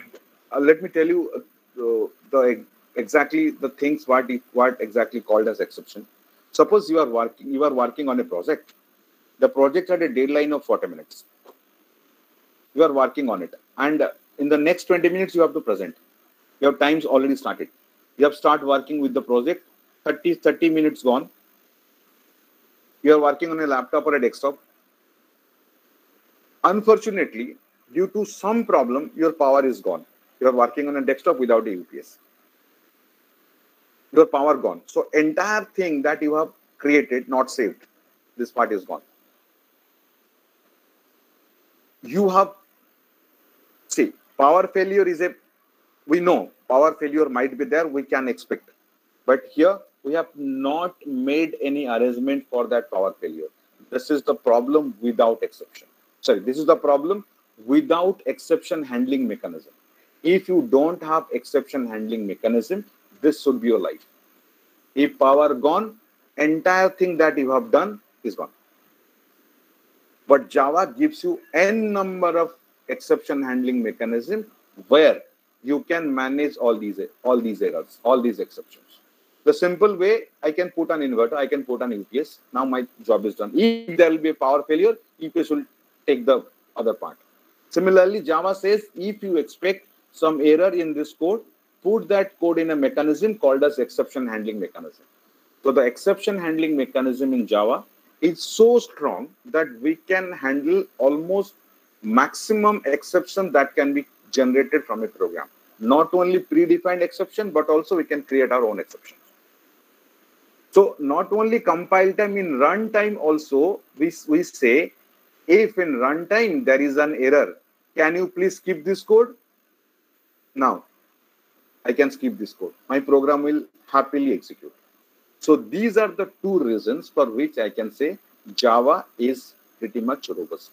let me tell you uh, the exactly the things what what exactly called as exception. Suppose you are working you are working on a project. The project had a deadline of 40 minutes. You are working on it. And in the next 20 minutes you have to present. Your time's already started. You have start working with the project 30 30 minutes gone you are working on a laptop or a desktop Unfortunately, due to some problem, your power is gone. You are working on a desktop without a UPS. Your power gone. So entire thing that you have created, not saved. This part is gone. You have, see, power failure is a, we know power failure might be there, we can expect. But here, we have not made any arrangement for that power failure. This is the problem without exception sorry, this is the problem without exception handling mechanism. If you don't have exception handling mechanism, this should be your life. If power gone, entire thing that you have done is gone. But Java gives you n number of exception handling mechanism where you can manage all these all these errors, all these exceptions. The simple way I can put an inverter, I can put an UPS. Now my job is done. If there will be a power failure, UPS will take the other part. Similarly, Java says if you expect some error in this code, put that code in a mechanism called as exception handling mechanism. So the exception handling mechanism in Java is so strong that we can handle almost maximum exception that can be generated from a program. Not only predefined exception, but also we can create our own exceptions. So not only compile time in runtime also, we, we say if in runtime there is an error, can you please skip this code? Now, I can skip this code. My program will happily execute. So these are the two reasons for which I can say Java is pretty much robust.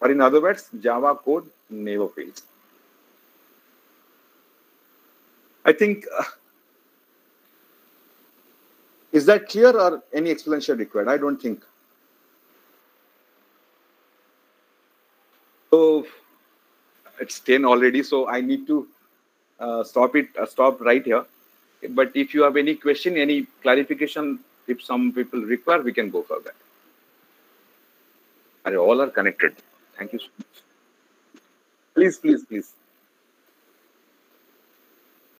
Or in other words, Java code never fails. I think. Uh, is that clear or any explanation required? I don't think. So it's 10 already, so I need to uh, stop it, uh, stop right here. But if you have any question, any clarification, if some people require, we can go further. And all are connected. Thank you so much. Please, please, please.